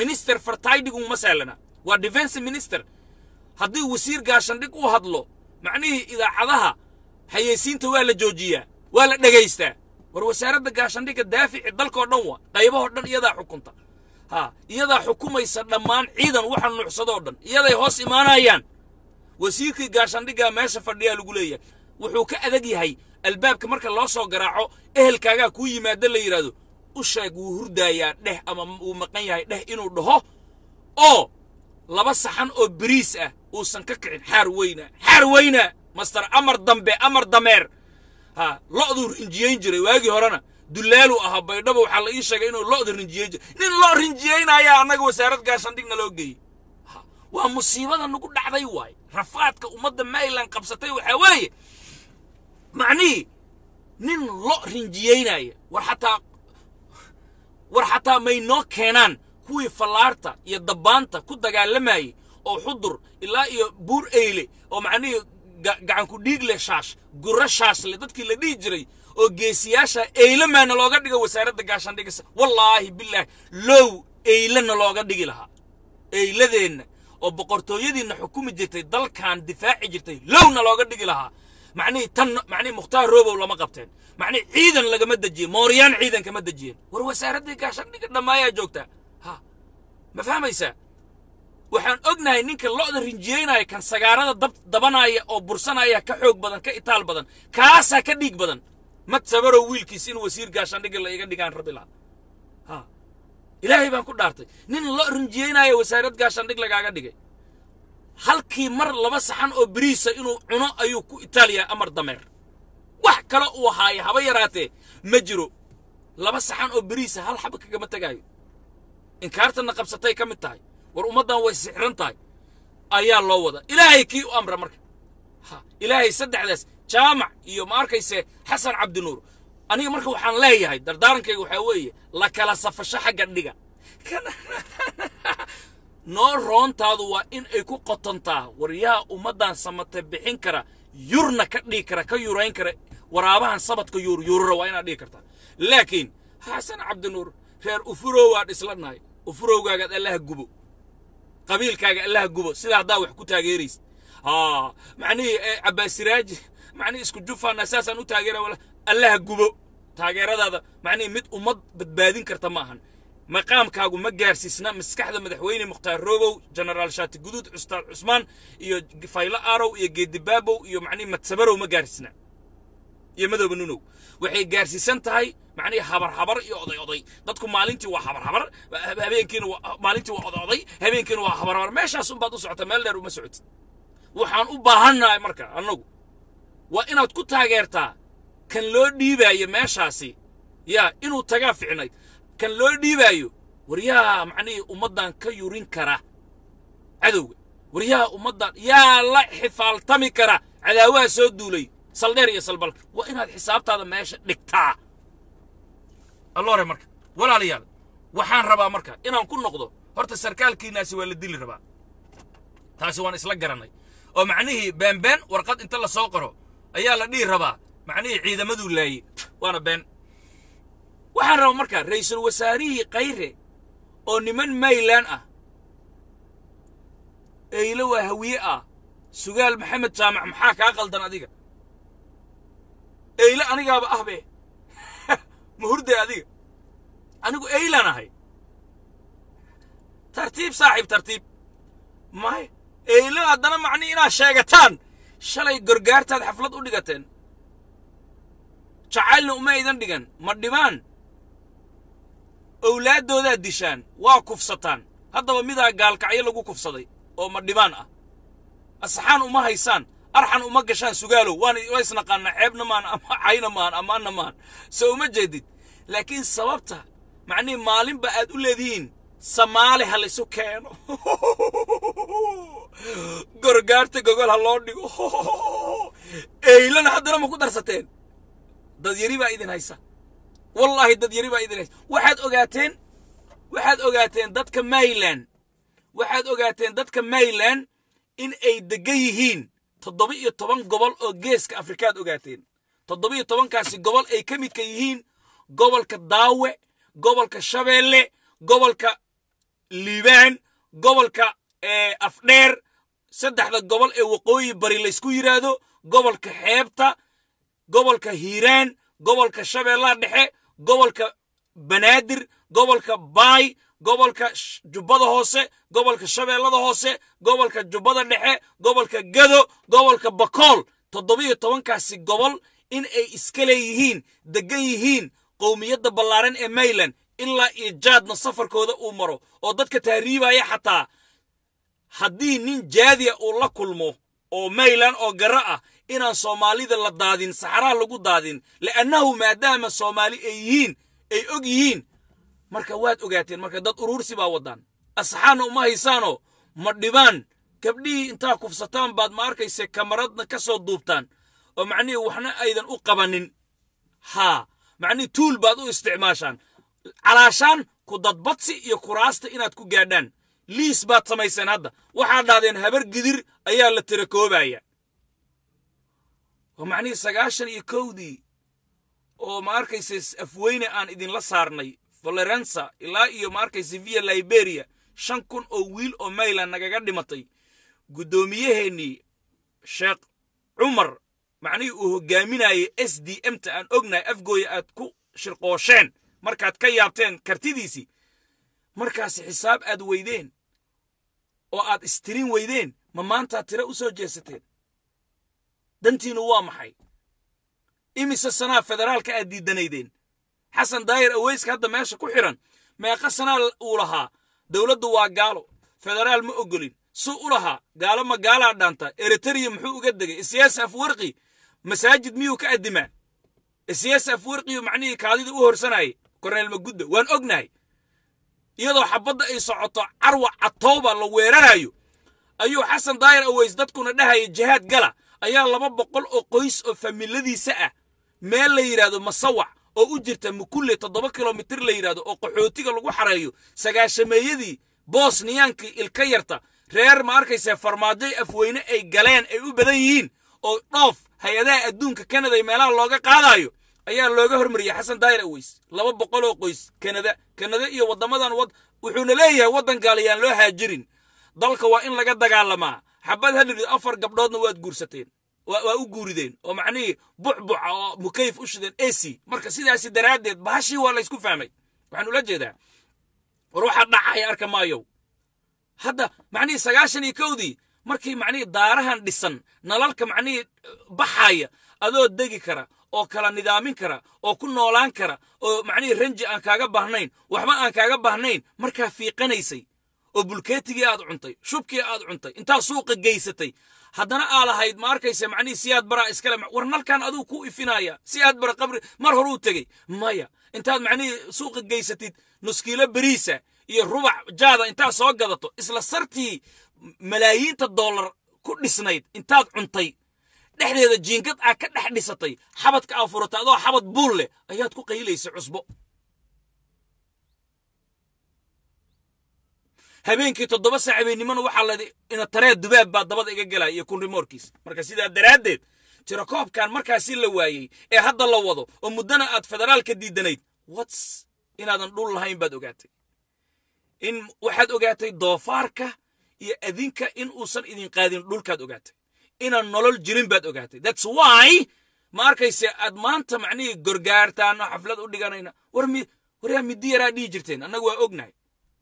Minister fertaidigung ma sahlana waa defense minister. Haddii wasiir gaashaandhig u hadlo macnihii idaacadaha hayeysiinta waa la joojiyaa waa la dhegaystaa. War wasaaradda gaashaandhigga daafici dalkao dhan waa qaybahoo dhan iyadaa xukunta ha iyadaa xukumaysa dhammaan ciidan waxa nuucsadoo dhan. Iyaday hoos imaanayaan. Wasiirkii gaashaandhiggaa meesha fadhiyaa lagu leeyahay. Wuxuu ka adag yahay albaabka marka loo soo garaaco ehelkaagaa kuu yimaada la yidhaahdo u sheeg wuu hurdaayaa dheh ama wuu maqan yahay dheh inuu dhaho oo laba saxan oo beriis ah uusan ka kicin. Xaar weyna xaar weyna master amar dambe amar dameer. Ha lo'duu rinjiyeyn jiray waagii horena dulaalu ahaa baydhabo waxaa la ii sheegay inuu lo'da rinjiyeyn jiray nin loo rinjiyeynayaa annaga wasaarad gaashaandhigna loo geeyey. Waa musiibada nagu dhacday waay rafaadka ummadda maryland qabsatay waxaa weeye macnihii nin lo rinjiyeynaya war xataa war xataa may noo keenaan kuwii fallaarta iyo dabbaanta ku dagaalamayey oo xudur ilaa iyo buur eyle oo macnihii gacanku dhiig leh shaash gurro shaash leh dadkii la dhihi jiray oo geesiyaasha eylemaana looga dhigo wasaaradda gaashaandhigasa wallaahi bilaahi low eylena looga dhigi lahaa. Eyladeenna oo boqortooyadiinna xukumi jirtay dalkan difaaci jirtay lowna looga dhigi lahaa. Macnihii tan macnihii mukhtaar roobow lama qabteen. Macnihii ciidan lagama dejiyen mooryaan ciidan kama dejiyeen. War wasaaraddii gaashaandhigga dhammaayaa joogta. Ha ma fahmaysaa? Waxaan ognahay ninka lo'da rinjiyeynaya kan sagaarada dab dabanaya oo bursanaya ka xoog badan ka itaal badan kaasaa ka dhiig badan mad sabarow wiilkiis in wasiir gaashaandhigga la iga dhigaan rabi laha ha. Ilaahay baan ku dhaartay. Nin lo rinjiyeynaya wasaarad gaashaandhig lagaaga dhigay. Halkii mar laba saxan oo beriisa inuu cuno ayuu ku itaaliyaa amar dameer. Wax kale uu haaya haba yaraatee ma jiro. Laba saxan oo beriisa hal xaba kagama tegaayo inkaartanna qabsatay ka mid tahay. War ummaddan way sixran tahay ayaa loo wada ilaahay kii u amra marka. Ha. Ilaahay saddexdaas jaamac iyo ma arkayse xasan cabdinuur aniga marka waxaan leeyahay dardaarankayga waxaa weeye la kala safasho xagga dhiga noo roontaadu waa in ay ku qotontaa waryaha ummaddan samate bixin kara yurna ka dhigi kara ka yurayn kara waraabahan sabadka yuuryuurura waa inaad dhigi kartaa laakiin xasan cabdinuur reer ufurow waad islanahay ufurowgaagaad allaha gubo qabiilkaaga allaha gubo sidaa haddaa wax ku taageeraysa haa macnihii cabbaasiraaji معني اسكو جوفا أساسا نو تاجر ولا الله جوبو تاجر هذا معني مد ومد بتبادين كرتماهن مقام كاغو مجار سيسنا مسكح ذا مدحويني مختار روغو جنرال شات جدود أستاذ عثمان يو فايلا ارو يو جي دبابو يو معني ما تسبرو مجار سنا يو مدو بنونو وحي جار سيسن تاي معني حبر حبر يوضي يوضي دتكم مالينتي وا حبر حبر هبين كين و... مالينتي وا اوضي هبين وا حبر حبر ماشي اسم بادو سعت مالر وما وحان اوباهنا مركا انوغو waa inaad ku taageertaa kan loo dhiibaayo meeshaasi. Yaa inuu tagaa ficnayd kan loo dhiibaayo waryaha macnihii ummaddan ka yurin kara. Cadowga waryaha ummaddan yaa la xifaaltami kara. Cadaawaha soo duulay saldheer iyo salbalka waa inaad xisaabtaada meesha dhigtaa. Alloore marka walaalayaal waxaan rabaa marka inaan ku noqdo horta sarkaalkiinaasi waa la dili rabaa. Taasi waan isla garannay. Oo macnihii beenbeen warqad inta la soo qoro ayaa la dhihi rabaa. Macnihii ciidamaduu laayey waana been. Waxaan rabaa marka ra'iisul wasaarihii kayre oo niman maylan ah. Eyle waa hawiye ah. Sugaal maxamed jaamac maxaa kaa qaldan adiga? Eyle anigaaba ah be ma hurday adiga? Anigu eylaan ahay. Tartiib saaxiib tartiib. May eyle haddana macni inaad sheegataan shalay gorgaartaad xaflad u dhigateen? Jacaylna uma aydan dhigan ma dhibaan owlaaddoodaad dishaan waa kufsataan. Haddaba midaa gaalkacyo lagu kufsaday oo ma dhibaan ah? Asaxaan uma haysaan arxan uma gashaan sugaalow waan isnaqaanaa ceebna maan ama cayna maan amaanna maan. Se uma jeedid? Laakiin sababta macnihi maalinba aad u leedihiin samaali ha laysu keeno. Gorgaarta gogol ha loo dhigo. Eylana haddana ma ku darsateen? Dad yari baa idin haysa. Wallaahi dad yari baa idin haysa. Waxaad ogaateen waxaad ogaateen dadka mayland waxaad ogaateen dadka mayland in ay degan yihiin toddoba iyo toban gobol oo geeska afrikaad ogaateen. Toddoba iyo tobankaasi gobol ay ka midka yihiin gobolka daawe gobolka shabeelle gobolka liibaan gobolka afdheer. Saddexda gobol ee waqooyi bari laysku yidhaahdo gobolka xeebta gobolka hiiraan gobolka shabeellaha dhexe gobolka banaadir gobolka baay gobolka jubbada hoose gobolka shabeellada hoose gobolka jubbada dhexe gobolka gado gobolka bakool toddobiyo tobankaasi gobol in ay iska leeyihiin deggan yihiin qowmiyadda ballaaran ee mayland ilaa iyo jaadna safarkooda uu maro oo dadka tahriibaya xataa haddii nin jaadiya uu la kulmo oo mayland oo gara ah inaan soomaalida la daadin saxaraha lagu daadin li'annahu maadaama soomaali ay yihiin ay og yihiin. Marka waad ogaateen marka dad uruursi baa waddaan. Asxaanna uma haysaanoo ma dhibaan. Gabdhihii intaa kufsataan baad ma arkayse kamaradna ka soo duubtaan. Oo macnihii waxna aydan u qabanin. Haa macnihii tuul baad u isticmaashaan calaashaan ku dadbadsi iyo kuraasta inaad ku gaadhaan. Liis baad samayseen hadda. Waxaad dhahdeen habar gidir ayaa la tirakoobaya. Oo macnihii sagaashan iyo kowdii oo ma arkayse afweyne aan idinla saarnay valerensa ilaa iyo ma arkayse via liberia shan kun oo wiil oo mayland nagaga dhimatay. Guddoomiyaheennii sheekh cumar macnihii uu hogaaminayay s d m ta aan ognahay afgooya aad ku shirqoosheen markaad ka yaabteen kartidiisii markaasi xisaab aad weydeen oo aad istirin weydeen ma maantaad tiro u soo jeesateen? Dantiinu waa maxay? Imise sanaa federaalka aad diidanaydeen xasan daayir aweyska hadda meesha ku xidhan meeqa sanaa uu lahaa dowladdu waa gaalo federaal ma ogolin suu u lahaa gaalo ma gaalaa dhaanta eritariya muxuu uga degay? Isiyaas afwarqi masaajid miyuu ka addimaa isiyaas afwarqiyu macnihii kaadida u horsanayay korneel magudda waan ognahay. Iyadoo xabadda ay socoto carwa catowba la weerarayo ayuu xasan daayir aweys dadkuna dhahaya jihaad gala. Ayaa laba boqol oo qoys oo familadiisa ah. Meel la yidhaahdo masawac oo u jirta mukulle toddoba kilomitir la yidhaahdo oo qaxootiga lagu xareeyo. Sagaashameeyadii boosniyaankii ilka yarta. Reer ma arkaysa farmaajoy afweyne ay galeen ay u badan yihiin. Oo dhoof hay'adaha adduunka kanada meelaha looga qaadayo ayaa looga hormariyey xasan daayir aweys laba boqol oo qoys kanada kanada iyo waddamadan wuxuuna leeyahay waddan gaalayaan loo haajirin. Dalka waa in laga dagaalamaa. Xabad hadhiri afar gabdhoodna waad guursateen. Waa u guurideen. Oo macnihii bucbuca oo mukayf u shideen ac marka sidaasi daraaddeed bahashii waa laysku fahmay waxaan ula jeedaa. War waxaa dhacaya arka maayow. Hadda macnihii sagaashan iyo kowdii markii macnihii daarahan dhisan nalalka macnihii baxaya adoo degi kara oo kala nidaamin kara oo ku noolaan kara oo macnihii ranji aan kaaga baahnayn waxba aan kaaga baahnayn markaa fiiqanaysay. Oo bulkeetigii aad cuntay shubkii aad cuntay intaa suuqa geysatay. Haddana aa lahayd ma arkaysa macnihii siyaad baraa iskale war nalkan aduu ku ifinaya siyaad bara qabri mar horuu tegey. Maya intaad macnihii suuqa geysatid nuskiilo beriisa iyo rubac jaada intaad soo gadato isla sartii malaayiinta dollar ku dhisnayd intaad cuntay dhexdeeda jiingad aa ka dhex dhisatay. Xabadka aa furata adoo xabad buul leh ayaad ku qaylaysay cusbo. Habeenkii toddoba saac habeennimona waxaa la ina taree dubaab baa dabada iga gelaya iyo kun rimoorkiis. Marka sidaa daraaddeed tirakoobkan markaasi la waayey ee hadda la wado oo muddana aad federaalka diidanayd wats inaadan dhul lahayn baad ogaatay. In waxaad ogaatay doofaarka iyo adinka in uusan idin qaadin dhulkaad ogaatay inaan nolol jirin baad ogaatay. Thats why ma arkayse aad maanta macnihii gorgaartaano xaflad u dhiganayna. Waryaa middi yaraa dhihi jirteen? Annagu waa ognahay.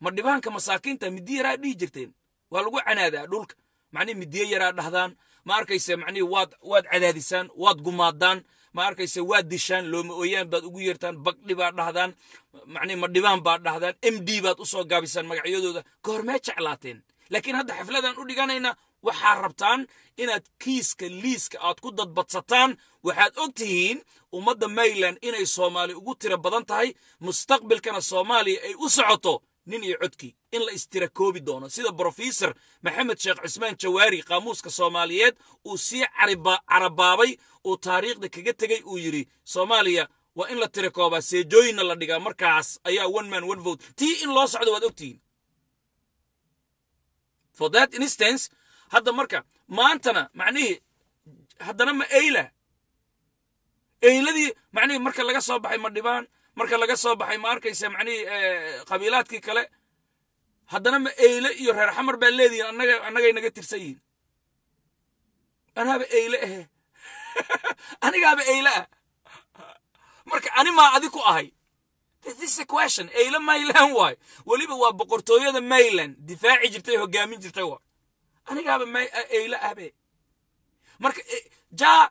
Ma dhibaanka masaakiinta middi yaraa dhihi jirteen? Waa lagu canaadaa dhulka? Macnihi middiye yaraa dhahdaan? Ma arkayse macnihi waad waad cadaadisaan waad gumaadaan? Ma arkayse waad dishaan looma ooyaan baad ugu yeertaan bagdhi baad dhahdaan? Macnihi ma dhibaan baad dhahdaan? M d baad u soo gaabisaan magacyadooda goormee jeclaateen? Laakiin hadda xafladaan u dhiganayna waxaa rabtaan inaad kiiska liiska aad ku dadbadsataan. Waxaad og tihiin ummadda mayland inay soomaali ugu tiro badan tahay. Mustaqbilkana soomaaliya ay u socoto nin iyo codkii in la istirakoobi doono. Sida brofesor maxamed sheekh cusmaan jawaari qaamuuska soomaaliyeed uu sii carabaabay uu taariikhda kaga tegey uu yidhi soomaaliya waa in la tirakoobaa seejooyinna la dhigaa. Markaas ayaa one man one vote. Tii in loo socdo waad ogtihiin for that instance hadda marka maantana macnihii haddana ma eyla eyladii macnihii marka laga soo baxay ma dhibaan marka laga soo baxay ma arkaysa macnihii qabiilaadkii kale. Haddana ma eyle iyo reer xamar baa leedihiin annaga annagay naga tirsan yihiin. Anaaba eyle ahe anigaaba eyle ah. Marka ani maa adi ku ahay eyle mayland waay. Weliba waa boqortooyada mayland difaaci jirtay hogaamin jirtay waay anigaaba eyle ahbe marka jaa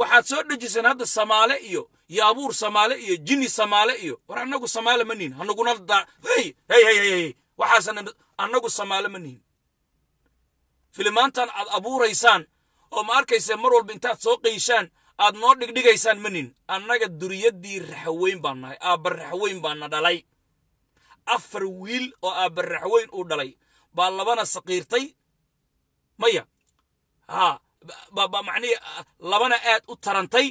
waxaad soo dhejiseen hadda samaale iyo yaabuur samaale iyo jini samaale iyo war annagu samaale ma nihin. Anaguna da hey hey hey hey waxaasan annagu samaale ma nihin. Filimaantan aad abuuraysaan oo ma arkaysa mar walba intaad soo qayshaan aad noo dhigdhigaysaan ma nihin. Annaga duriyaddii raxaweyn baan nahay aabba raxaweyn baana dhalay. Afar wiil oo aabba raxaweyn uu dhalay. Baa labana saqiirtay maya. Macnihi labana aad u tarantay.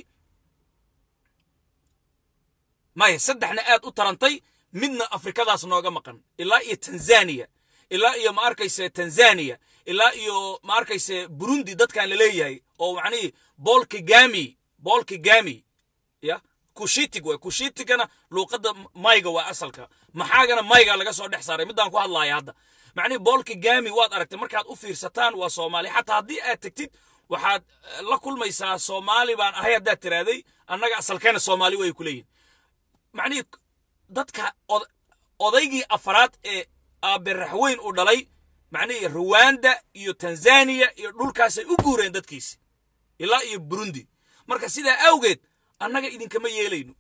Maya saddexna aad u tarantay midna afrikadaas nooga maqan. Ilaa iyo tanzaniya ilaa iyo ma arkayse tanzaniya ilaa iyo ma arkayse burundi dadkan la leeyahay oo macnihi bool kigami bool kigami. Ya kushitig waay kushitigana luuqadda mayga waa asalka. Maxaagana mayga laga soo dhex saaray. Middaan ku hadlaaya hadda macnihi boolka gaami waad aragtay markaad u fiirsataan waa soomaali. Xataa haddii aad tegtid waxaad la kulmaysaa soomaali baan ahay haddaad tiraaday annaga asalkeena soomaali way ku leeyihiin macnihii dadka odaygii afaraad ee aabe raxweyn uu dhalay macnihii ruwanda iyo tanzaniya iyo dhulkaasay u guureen dadkiisi ilaa iyo burundi. Marka sidaa awgeed annaga idinkama yeelayno.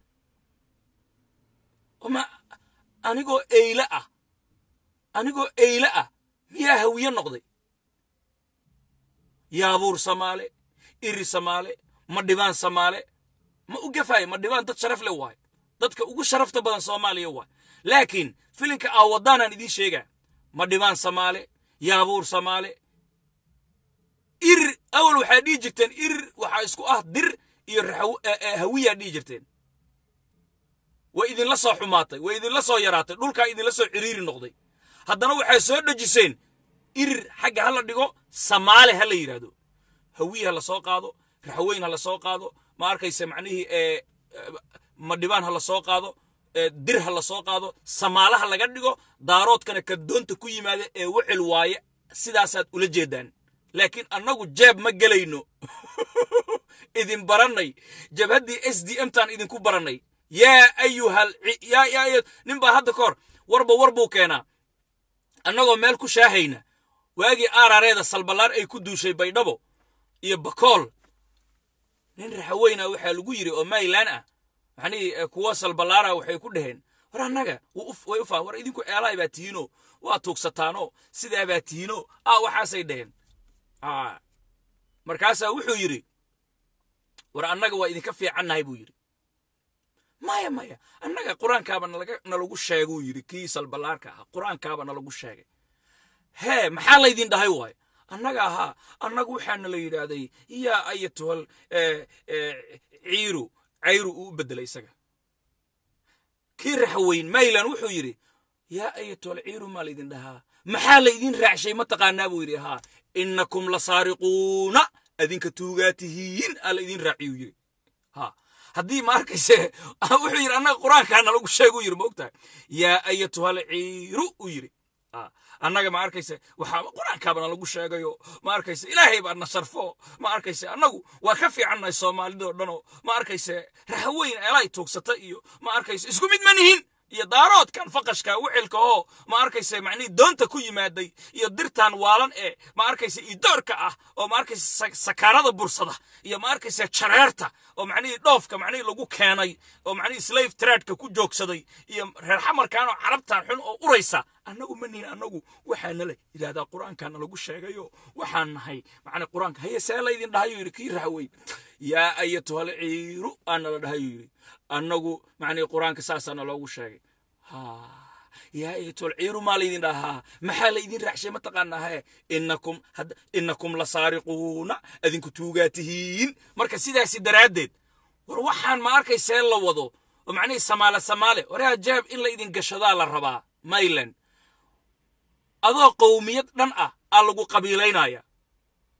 Ma anigoo eyle ah anigoo eyle ah miyaa hawiye noqday? Yaabuur samaale iri samaale ma dhibaan samaale? Ma u gafaayo ma dhibaan dad sharaf le waayo? Dadka ugu sharafta badan soomaaliya waayo. Laakiin filinka aawadaanaan idiin sheegaa ma dhibaan samaale yaabuur samaale. Ir awal waxaa dhihi jirteen ir waxaa isku ah dir iyo hawiyaa dhihi jirteen. Way idinla soo xumaatay way idinla soo yaraatay dhulkaa idinla soo ciriiri noqday haddana waxay soo dhejiseen irir xagga ha la dhigo samaale ha la yidhaahdo hawiye ha la soo qaado raxweyn ha la soo qaado ma arkayse macnihii madhibaan ha la soo qaado dir ha la soo qaado samaalaha laga dhigo daaroodkana kadoonta ku yimaada ee wicil waaye sidaasaad ula jeedaan. Laakiin annagu jeeb ma gelayno. Idin barannay. Jabhaddii s d m taan idinku barannay. Yaa ayuhal yaa yaa nin baa hadda ka hor warba war buu keenaa annagoo meel ku shaahayna waagii aarareeda salballaar ay ku duushay baydhabo iyo bakool. Nin raxaweyna waxaa lagu yidhi oo maylan ah maxnii kuwa salballaara waxay ku dhaheen war annaga way faa war idinku eelaay baa tihiino waa tuugsataano sidaa baa tihiino ah waxaasay dhaheen. Markaasaa wuxuu yidhi war annaga waa idinka fiicannahay buu yidhi maya maya annaga qur'aankaaba nalagu sheeguu yidhi kii salballaarka ah qur'aankaaba nalagu sheegay. Hee maxaa laydin dhahay waayo annaga ahaa annagu waxaana la yidhaahday yaa ayatuhal ciiru cayru uu u beddelay isaga. Kii raxweyn maylan wuxuu yidhi yaa ayatuhal ciiru maa laydin dhahaa? Maxaa laydin raacshay ma taqaanaa buu yidhi haa innakum la saariquuna adinka tuugaa tihiin aa laydin raaciyuu yidhi. Ha haddii ma arkayse wuxuu yidhi annaga qur'aankaa nalagu sheeguu yidhi ma yaa ayatuhal ciiru uu yidhi. Annaga ma arkayse waxaa qur'aankaaba nalagu sheegayo. Ma arkayse ilaahay baa na sharfo ma arkayse annagu waa ka fiicannahay soomaalidoo dhanoo. Ma arkayse rahaweyn eelaay tuugsata iyo. Ma arkayse isku mid ma nihin iyo daaroodkan faqashka wicilka oo ma arkayse macnihii doonta ku yimaaday iyo dirtan waalan ee ma arkayse idoorka ah oo ma arkayse sakaarada bursada iyo ma arkayse jareerta oo macnihii dhoofka macnihii lagu keenay oo macnihii slave tradeka ku joogsaday iyo reer xamarkan oo carabtan xun oo uraysa annagu ma nihin annagu waxaana la yidhahdaa qur'aankaana lagu sheegayo waxaan nahay. Macna qur'aanka haye see laydin dhahayuu yidhi kii raxweyn yaa ayatuhal ciiru aana la dhahayuu yidhi. Annagu macnii qur'aanka saasaana loogu sheegay. Yaa ayatuhal ciiru maa laydin dhahaa? Maxaa laydin raacshay ma taqaanaa hee innakum innakum la saariquuna adinku tuugaa tihiin marka sidaasi daraaddeed war waxaan ma arkaysee la wado. Oo macnihii samaale samaale waraa jaab in la idin gashadaa la rabaa mayland adoo qowmiyad dhan ah aa lagu qabiilaynaya.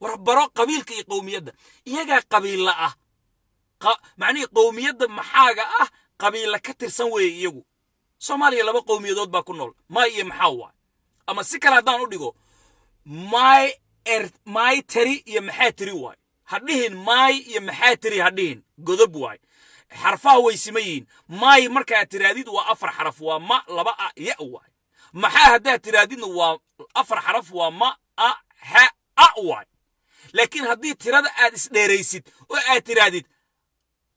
War baro qabiilka iyo qowmiyadda iyagaa qabiilla ah. Macnihii qowmiyadda maxaaga ah qabiilla ka tirsan weeye iyagu. Soomaaliya laba qowmiyadood baa ku nool maay iyo maxaa waay ama si kale haddaan u dhigo maay er maay tari iyo maxaa tiri waay. Ha dhihin maay iyo maxaa tiri ha dhihin. Godob waay. Xarfaha way sima yihiin. Maay markaad tiraadid waa afar xaraf waa ma laba a ya waay maxaa haddaad tiraadidna waa afar xaraf waa ma a ha a waay laakiin haddii tirada aad isdheeraysid oo aad tiraadid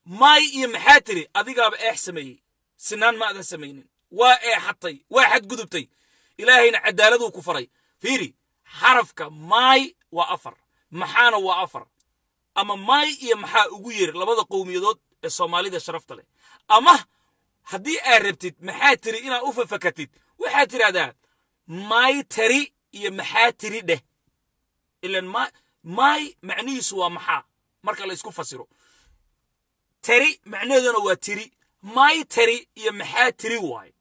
maay iyo maxaa tiri? Adigaaba eex sameeyey. Sinaan ma adan samaynin. Waa eexatay waa xadgudubtay. Ilaahayna cadaaladuu ku faray. Fiiri xarafka maay waa afar maxaana waa afar. Ama maay iyo maxaa ugu yeer labada qowmiyadood ee soomaalida sharafta leh. Ama haddii aad rabtid maxaa tiri inaad u fafakatid waxaad tidhahdaa maay tari iyo maxaa tiri dheh. Ilan maay macnihiisu waa maxaa? Marka la isku fasiro. Tari macnaheeduna waa tiri. Maay tari iyo maxaa tiri waaye.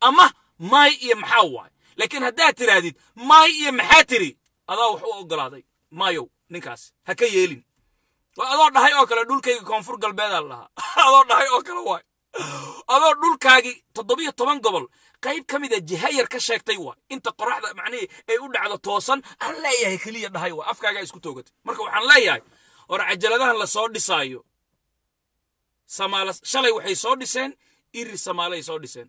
Ama maay iyo maxaa waaye. Laakiin haddaad tidhaahdid maay iyo maxaa tiri adaa wax u oggolaaday maayow ninkaas ha ka yeelin. Waa adoo dhahay oo kale dhulkayga koonfur galbeedaa la dhahaa adoo dhahay oo kale waay adoo dhulkaagii toddobiyo toban gobol qayb ka mida jihayar ka sheegtay waay inta qoraxda macnihii ay u dhacdo toosan aan leeyahay keliya dhahay waay afkaagaa isku toogatay marka waxaan leeyahay hor cajaladahan la soo dhisaayo. Samaala shalay waxay soo dhiseen iri samaalay soo dhiseen.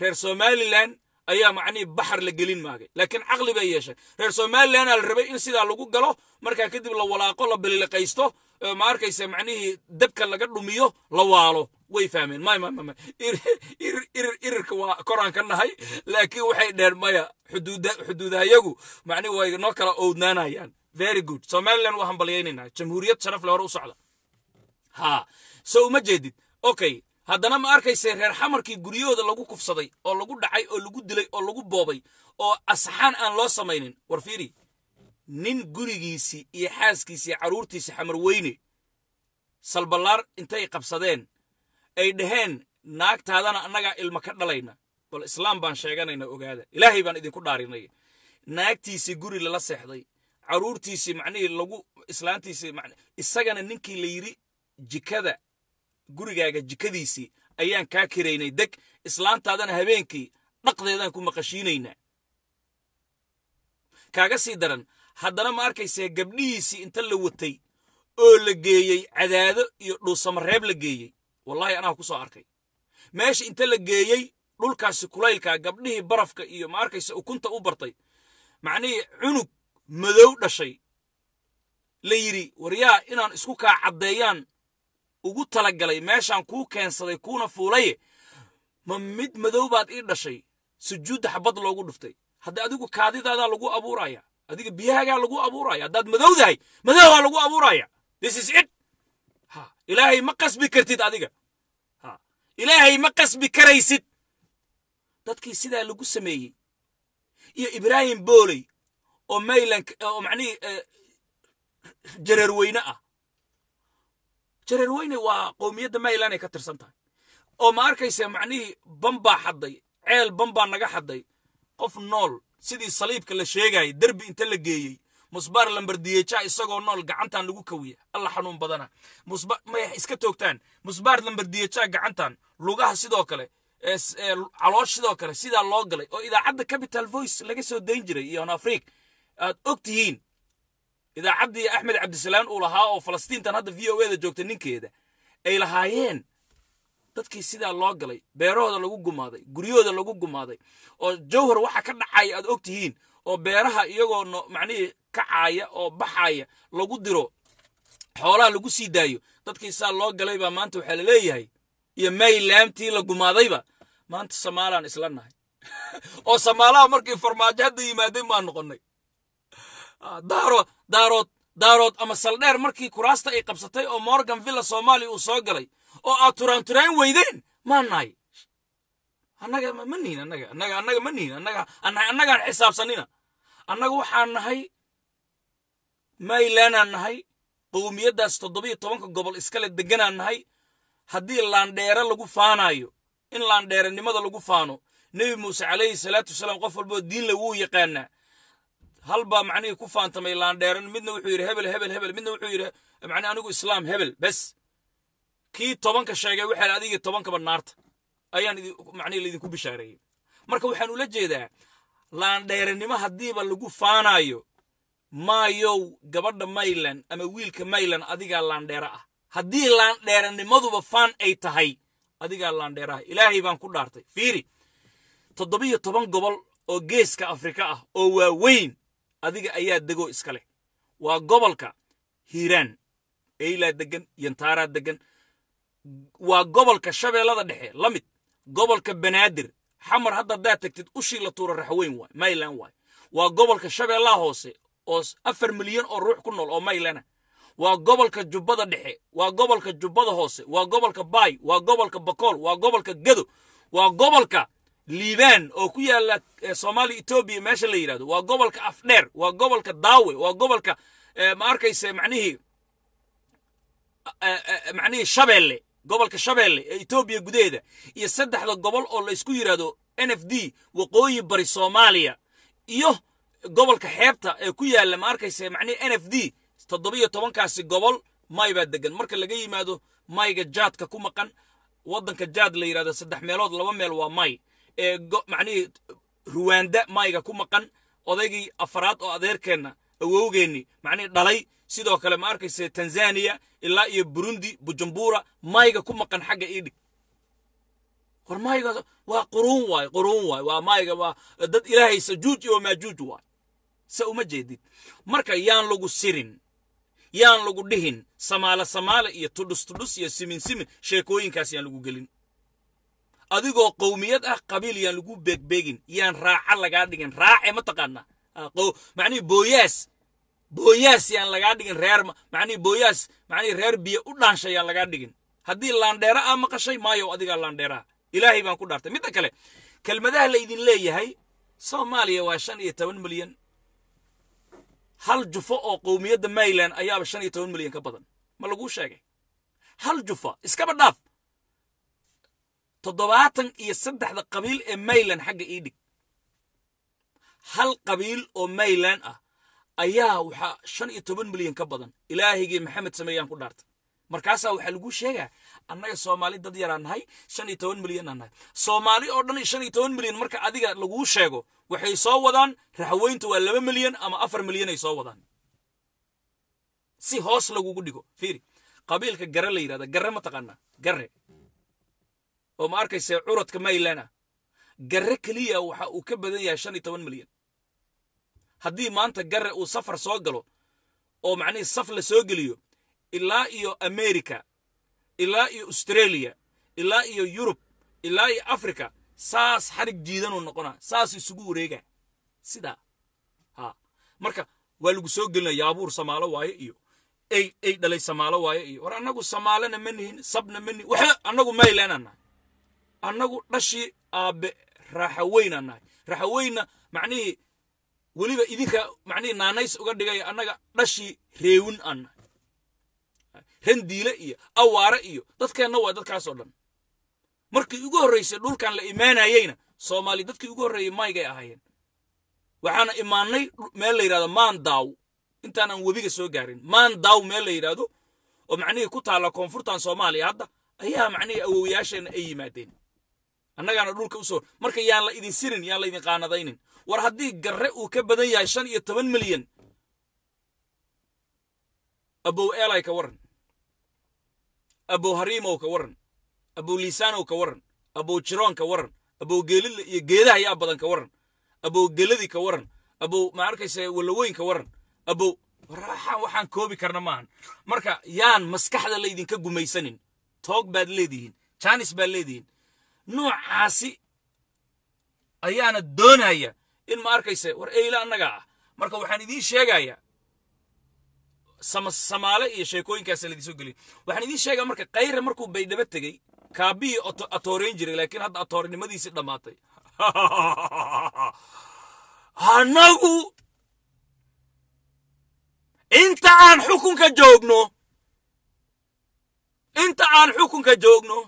Reer somalilan ayaa macnihii baxar la gelin maagay. Laakiin caqli bay yeesheen reer somalilanaa la rabay in sidaa lagu galo markaa kadib la walaaqo la bililiqaysto ma arkaysa macnihii dabka laga dhumiyo la waalo way fahmeen. May may may irir irirka waa koraan ka nahay laakiin waxay dheen maya xuduuda xuduudahayagu macnihi way noo kala owdnaanayaan very good. Somaliland waa hambalyaynaynaa jamhuuriyad sharaf le hore u socda. Ha. So uma jeedid. Okay. Haddana ma arkayse reer xamarkii guryahooda lagu kufsaday oo lagu dhacay oo lagu dilay oo lagu boobay oo asaxaan aan loo samaynin. War fiiri. Nin gurigiisii iyo xaaskiisii carruurtiisii xamar weyne salballaar intay qabsadeen ay dhaheen naagtaadana annagaa ilma ka dhalayna. Bal islaam baan sheeganayna ogaada. Ilaahay baan idinku dhaarinay. Naagtiisii guri lala seexday. Carruurtiisii macnihii lagu islaantiisii isagana ninkii la yidhi jikada gurigaaga jikadiisii ayaan kaa kiraynay. Deg islaantaadana habeenkii dhaqdeedaan ku maqashiinaynaa kaaga sii daran haddana ma arkaysee gabdhihiisii inta la watay oo la geeyey cadaado iyo dhuusamareeb la geeyey wallahi anaa ku soo arkay. Meesha inta la geeyey dhulkaasi kulaylkaa gabdhihii barafka iyo ma arkayse ukunta u bartay. Macnihii cunug madow dhashay. La yidhi waryaa inaan isku kaa caddeeyaan ugu talagalay meeshaan kuu keensaday kuuna fuulaye. Ma mid madow baad ii dhashay. Sujuudda xabad loogu dhuftay. Hadda adigu kaadidaadaa lagu abuuraya adiga biyahaagaa lagu abuuraya haddaad madowdahay madowgaa lagu abuuraya. This is it. Ha ilaahay ma qasbi kartid adiga ilaahay ma qasbi karaysid. Dadkii sidaa lagu sameeyey. Iyo ibraahim booley oo maylan oo macnihii jareerweyne ah. Jareerweyne waa qowmiyadda maylan ay ka tirsan tahay. Oo ma arkaysa macnihii bambaa xadday ceel bambaa naga xadday. Qof nool sidii saliibka la sheegayay derbi inta la geeyey musbaar lambardiyeja isagoo nool gacantan lagu kawiya. Alla xanuun badana. May iska toogtaan musbaar lambardiyeja gacantan lugaha sidoo kale caloosh sidoo kale sidaa loo galay oo idaacadda capital voice laga soo dayn jiray iyo on afriik aad og tihiin idaacaddii axmed cabdisalaan uu lahaa oo falastiintan hadda v o eda joogta ninkeeda ay lahaayeen. Dadkii sidaa loo galay beerahooda lagu gumaaday guryahooda lagu gumaaday oo jawhar waxa ka dhacaya aad og tihiin oo beeraha iyagoo macnihii kacaaya oo baxaya lagu diro xoolaha lagu sii daayo dadkii saa loo galay baa maanta waxaa la leeyahay iyo maylaamtii la gumaadayba maanta somaalaan isla nahay. Oo samaalaha markii farmaajo hadda yimaadeen baan noqonnay. Daaro daarood daarood ama saldheer markii kuraasta ay qabsatay oo morgan villa soomaaliya uu soo galay oo aad turaan turaan weydeen maa nahay. Annaga ma nihin annaga annaga annaga ma nihin annaga annagaan xisaabsanina. Annaga waxaan nahay maylanaan nahay qowmiyaddaas toddobiyo tobanka gobol iskale deganaan nahay haddii laandheere lagu faanaayo in laandheerenimada lagu faano nebi muuse calayhi salaatu wasalaam qof walboo diinle wuu yaqaanaa. Hal baa macnihii ku faantamay laandheeran midna wuxuu yidhi hebel hebel hebel. Midna wuxuu yidhi macnii anigu islaam hebel bes. Kii tobanka sheegay waxaa adigii tobankaba naarta ayaan macnihi laydinku bishaareeyey. Marka waxaan ula jeedaa laandheeranimo haddiiba lagu faanaayo maayow gabadha maylan ama wiilka maylan adigaa laandheera ah haddii laandheeranimaduba faan ay tahay adigaa laandheera ah ilaahay baan ku dhaartay. Fiiri toddobiyo toban gobol oo geeska afrika ah oo waaweyn adiga ayaa degoo iska leh. Waa gobolka hiiraan eylaa degan yantaaraa degan waa gobolka shabeellada dhexe la mid gobolka banaadir. Xamar hadda haddaad tagtid ushii la tuuro raxweyn waay maylan waay. Waa gobolka shabeellaha hoose oo afar milyan oo ruux ku nool oo maylana waa gobolka jubbada dhexe waa gobolka jubbada hoose waa gobolka baay waa gobolka bakool waa gobolka gado waa gobolka liibaan oo ku yaalla soomaaliya etoobiya meesha la yidhahdo waa gobolka afdheer waa gobolka daawe waa gobolka ma arkayse macnihii macnihii shabeelle gobolka shabeelle ee etoobiya gudaheeda. Iyo saddexda gobol oo la isku yidhahdo n f d waqooyi bari soomaaliya. Iyo gobolka xeebta ee ku yaalla ma arkayse macnihii n f d toddobiyo tobankaasi gobol may baa degan marka laga yimaado mayga jaadka ku maqan waddanka jaad la yidhahdo saddex meelood laba meel waa may. Ee macnihii ruwaanda mayga ku maqan odaygii afaraad oo adeerkeenna awowgeenni macnihii dhalay. Sidoo kale ma arkayse tanzaniya ilaa iyo burundi bujumbura mayga ku maqan xagga iidhig war mayga waa quruun waay quruun waay. Waa mayga waa dad ilaahay sajuuj iyo maajuuj waay. Se uma jeedid marka yaan lagu sirin yaan lagu dhihin samaale samaale iyo tudhus tudhus iyo simin simin sheekooyinkaas yaan lagu gelin. Adigoo qowmiyad ah qabiil yaan lagu beegbeegin yaan raaca lagaa dhigin. Raace ma taqaanaa? Macnihii booyaas booyaas yaan lagaa dhigin reer macnihii booyaas macnihii reer biyo u dhaansha yaan lagaa dhigin. Haddii laandheera aa maqashay maayow adigaa laandheeraha ilaahay baan ku dhaartay. Midda kale kelmadaha laydin leeyahay soomaaliya waa shan iyo toban milyan hal jufo oo qowmiyadda mayland ayaaba shan iyo toban milyan ka badan. Ma laguu sheegay? Hal jufa iskaba dhaaf. Toddobaatan iyo saddexda qabiil ee mayland xagga ii dhig. Hal qabiil oo mayland ah ayaa waxaa shan iyo toban milyan ka badan. Ilaahigii maxamed sameeyaan ku dhaartay markaasaa waxaa lagu sheegaa annaga soomaali dad yaraan nahay shan iyo toban milyan aan nahay. Soomaali oo dhan shan iyo toban milyan marka adiga laguu sheego waxay soo wadaan raxweynta waa laba milyan ama afar milyan ay soo wadaan. Si hoos lagugu dhigo fiiri qabiilka gare la yidhahda gare ma taqaanaa gare oo ma arkayse curadka mayland ah gare keliya waxa uu ka badan yahay shan iyo toban milyan. Haddii maanta gare uu safar soo galo oo macnihii saf la soo geliyo ilaa iyo america ilaa iyo australia ilaa iyo yurub ilaa iyo africa saas xarig jiidanuu noqonaa saas isugu wareegaa sidaa ha. Marka waa lagu soo gelinaya yaabuur samaalo waaye iyo ey ey dhalay samaalo waaye iyo war annagu samaalena ma nihin sabna ma nihin waxa annagu maylanaan nahay. Annagu dhashii aabbe raaxaweynaan nahay. Raaxaweynna macnihii weliba idinka macnihii naanays uga dhigaya annaga dhashii reewin aan nahay. Randiile iyo awaare iyo dadkeenna waa dadkaasoo dhan markii ugu horraysay dhulkan la imaanayeyna soomaali dadkii ugu horreeyey maygay ahaayeen. Waxaana imaannay meel la yidhahdo maandaaw intaanan webiga soo gaarin. Maandaaw meel la yidhaahdo oo macnihii ku taalla koonfurtan soomaaliya. Hadda ayaa macnihii awowayaasheenna ay yimaadeen. Annagaana dhulka u soo marka yaan la idin sirin yaan la idin qaanadaynin. War haddii garre uu ka badan yahay shan iyo toban milyan abow eelay ka warran. Abow hariimow ka warran abow liisaanow ka warran abow jiroon ka warran abow geelidla iyo geedaha yaa badan ka warran abow geladii ka warran abow ma arkaysa wallaweyn ka warran abow raaxaan waxaan koobi karna maahan. Marka yaan maskaxda laydinka gumaysanin toog baad leedihiin jaanis baad leedihiin. Noocaasi ayaana doonaya in ma war eyle annagaa ah. Marka waxaan idiin sheegayaa samaale iyo sheekooyinkaas laydin soo geliy waxaan idiin sheegaa marka kayre markuu baydhabo tegey kaabihii atooreyn jiray laakiin hadda atoorenimadiisii dhammaatay annagu inta aan xukunka joogno inta aan xukunka joogno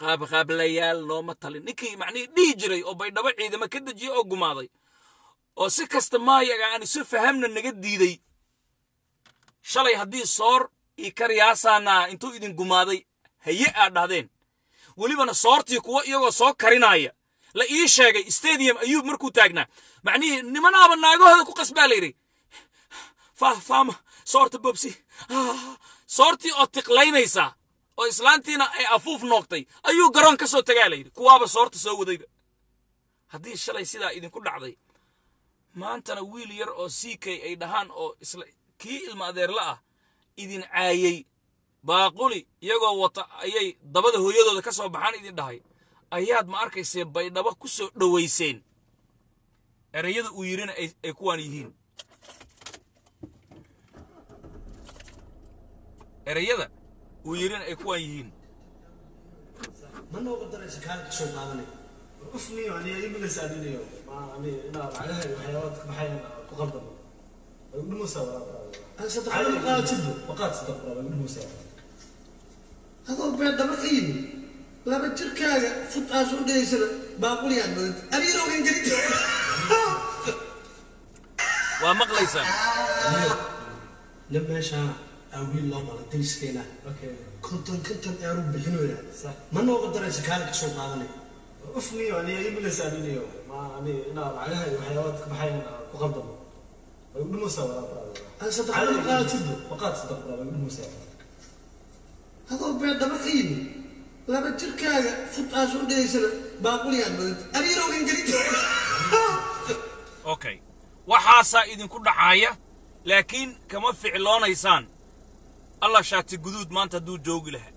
qaabqaablayaal nooma talin ninkii macnihii dhihi jiray oo baydhabo ciidamo ka dejiyey oo gumaaday oo si kasta maayaga aan isu fahamna naga diiday shalay haddii soor io karyaasaanaa intuu idin gumaaday haye aad dhahdeen. Welibana soortii kuwa iyagoo soo karinaya la ii sheegay stadium ayuub markuu taagnaa. Macnihii nimanaaba naagahooda ku qasbaa la yidhi. Faama soorta bobsi. Soortii oo tiqlaynaysa oo islaantiina ay afuuf noogtay ayuu garoon ka soo tagaa la yidhi. Kuwaaba soorta soo wadayba. Haddii shalay sidaa idinku dhacday maantana wiil yar oo siikay ay dhahaan oo kii ilma adeerla ah idin caayey baaquli iyagoo wata ayay dabada hooyadooda ka soo baxaan idin dhahay. Ayaad ma arkaysee baydhabo ku soo dhowayseen ereyada uu yidhina ay kuwaan yihiin. Ereyada uu yidhina ay kuwaan yihiin uga daraysa kaan ka soo qaadanay ufniyo ani ay imaga saadinayo ani inaa lacagaha iyo waxyaabaha dadka baxayan ku qaldamo way udhumusaa walaal sadaqada maqaad siddo maqaad sadaq way udhumusaa adoo been daba ka yimid laba jirkaaga fut aas u dhaysana baaquliyaad badanta abiiroogan gelin waa maqlaysaan nin meeshaana aa wiil loo mala dariskeenaa konton konton eeru bixinoya ma nooga daraysa kaali ka soo qaadanay ufniyo ani ay iminka saadinayo ma ani inaa lacagaha iyo waxyaabaha ka baxayan ku qaldamo way u dhimaysaa walaal aan saddex lama qaatidbo waqaad saddex braa way u dhimaysaa adoo been dhaba ka yimi laba jirkaaga fud aa soo dhayaysana baaquliyaad badanta ariirow ingeli okay waxaasaa idinku dhacaya laakiin kama ficloonaysaan allah shaati guduud maanta hadduu joogi lahaa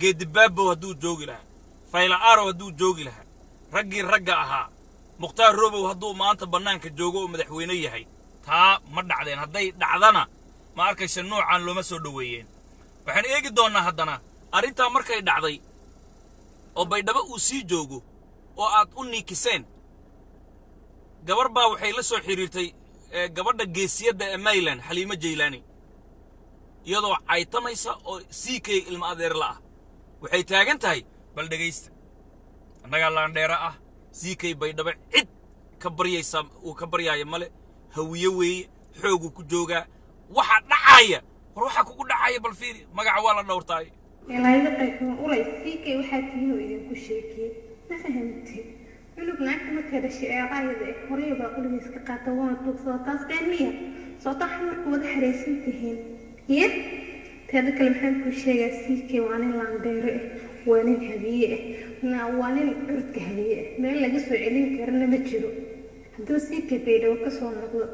geedibaabow hadduu joogi lahaa fayla aarow hadduu joogi lahaa raggii ragga ahaa mukhtaar robow hadduu maanta bannaanka joogo oo madaxweyne yahay taa ma dhacdeen. Hadday dhacdana ma arkaysa noocaan looma soo dhoweeyeen. Waxaan eegi doonnaa haddana arrintaa markay dhacday oo baydhabo uu sii joogo oo aad u niikiseen gabar baa waxay la soo xidhiirtay gabadha geesiyadda ee mayland xaliimo jaylaani. Iyadoo caytamaysa oo sii kay ilmo adeerla ah. Waxay taagan tahay bal dhegaysta. Annagaa laandheera ah sii kay cid ka baryaysa uu ka baryaaya male hawiye weeye xooguu ku joogaa waxa dhacaya. War waxaa kugu dhacaya bal fiiri magaca waa la dhowrtaay. Waxaa idinku sheekiyey. Ma fahamtid cunug naagta eh waa nin laandeero waa nin habiye na- waa nin curudka habiye ah meel laga soo celin karana ma jiro hadduu siikay baydhabo ka soo noqdo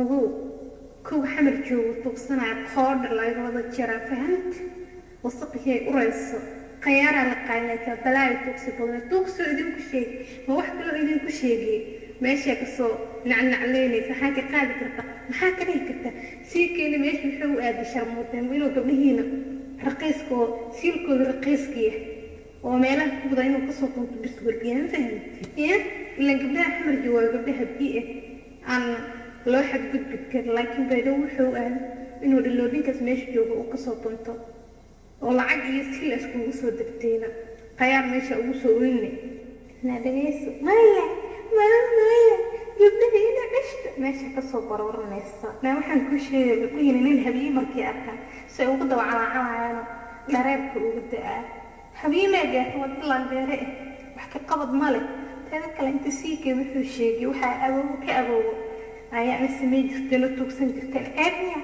ogow kuwa xamar joogo tuugsanaya qoodha laga wada jaraa fahamta wasaqiyay urayso khayaaraa la qaadinaysaa balaayo tuugsi badan tuugsoo idinku sheeg ma wax kaloo idinku sheegay meeshaa ka soo nacnacleynaysa maxaa ka qaadi karta maxaa ka dhihi karta sii meesha wuxuu u aaday sharmuuteen inuu gabdhihiina raqiiska oo siilkooda raqiiska yah oo meelaha ku wada inuu ka soo qunto biswargiya ma fahamtid ya ilaan gabdhaha xamar jawaayo gabdhaha bii ah aan loo xadgudbi karin laakiin baydhow wuxuu aaday inuu dhiloodhinkaas meesha joogo uu ka soo dunto oo lacag iyo sil iskugu soo degtayna qayaar meesha ugu soo oyne na dhagayso maya maya maya gabdhahiina cishta meesha ka soo barooranaysa na waxaan ku sheegay gabdhihiina nin habiye markii arkaan si ay ugu daba calaacalayaan dhareebka ugu da'aa habiye gaarta waa dilaan beere ah wax ka qabad ma leh teeda kale inta wuxuu sheegay waxaa aboobo ka aboobo ayaana samey jirteen oo tuugsan jirteen ceebniya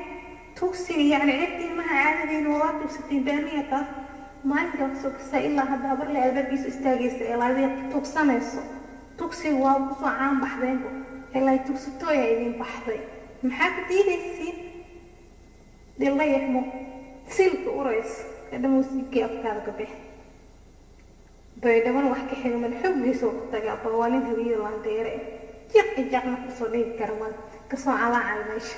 tuugsiga yacni ceebtii maha caadadeyna waa tuugsateen baamiya taas maalinka ka soo kasaa ilaa hadda habarle albaabkiisu istaagaysa ee laadiya tuugsanayso tuugsiga waa ku soo caan baxdeenba ilaa tuugsatooyaa idin baxday maxaa ku diidaysiin dhilla yaxmo silka urayso kadhamo siikii afkaada ka bix baydhaban wax ka xigman xoggiisoo ku tagaa bal waa nin habiyo laandeere ah jiqi jaqna ka soo dhigi kara mal ka soo calaacal meesha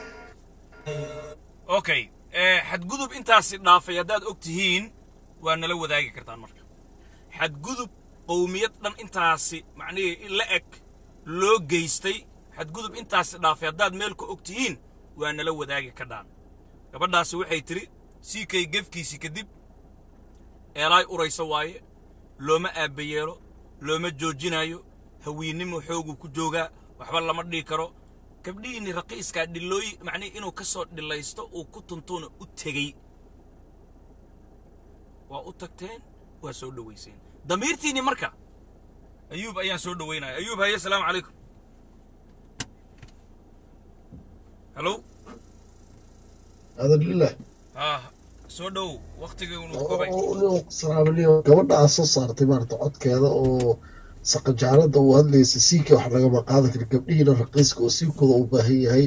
okay eh, xadgudub intaasi dhaafay haddaad og tihiin waa nala wadaagi kartaan marka. Xadgudub qowmiyad dhan intaasi macnihii la eg loo geystay xadgudub intaasi dhaafay haddaad meel ka og tihiin waa nala wadaagi kadhaan gabadhaasi waxay tidhi sii kay gefkiisi kadib eelaay uraysa waaye looma aabbayeelo looma joojinayo hawiinnimo xooguu ku joogaa waxba lama dhihi karo gabdhihiinni raqiiskaa dhilooyi macnihi inuu ka soo dhilaysto uu ku tuntuuna u tegey waa u tagteen waa soo dhowayseen damiirtiinni marka ayuub ayaan soo dhowaynaya ayuub haye asalaamu calaykum هذا لله ah soo dhow aad soo saartay maarata codkeeda oo saqajaalada uu hadlaysa siika wax lagama qaadan kara gabdhihiina raqiiska oo siikooda u baahan yahay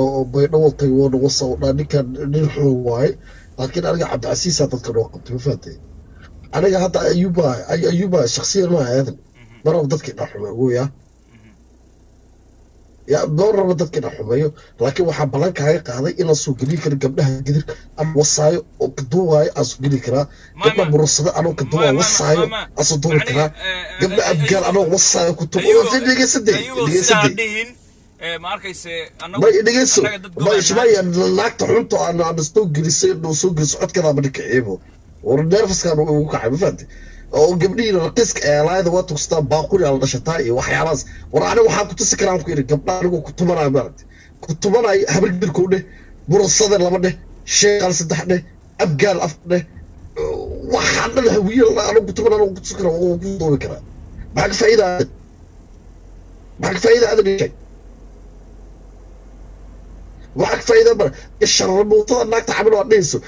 oo baydho watay woona wasa dhaa ninkan nin xun waaye. Laakiin aniga cabdicasiisa dadka noo qabtay ma fahatay aniga hadda ayuba ayuba shaksiyan ma aadan maraba dadkii dha xumay gooyaa ya dooraba dadkii dha xumeeyo laakiin waxaa ballan kaaga qaaday inaan soo gelin kara gabdhaha gidir ama wasaayo oo kaduwaayo aan soo geli karaa. Gabdha murursada anoo kaduwaa wasaayo aan soo duuri karaa. gabdha abgaal anoo wasaayo eh, arkayse ma dhegeyso ma go'aan ishmaya naagta xunta aan soo gelisay soo geliso codkeeda ama dhikaciibo war neerfaskaan ugu kacay ma fahamtay oo gabdhihiina raqiiska eelaayada waa tugstaan baaquli ala dhashataa iyo waxyaalahaas war aniga waxaan ku tusi karaan ku yidhi gabdha anigoo ku tumanayo maaragtay. Ku tumanayo habar gidirkoo dheh burasada laba dheh sheeqaal saddex dheh abgaal af dheh. Waxaa dhan hawiye anagu tuban anagu kutusi kara oo ku duubi karaa. Maxaa ka faa'iida aadan? Maxaa ka faa'iida aadan? sheeg ka faa'iida bara sharmuutada naagta camal waa dhehayso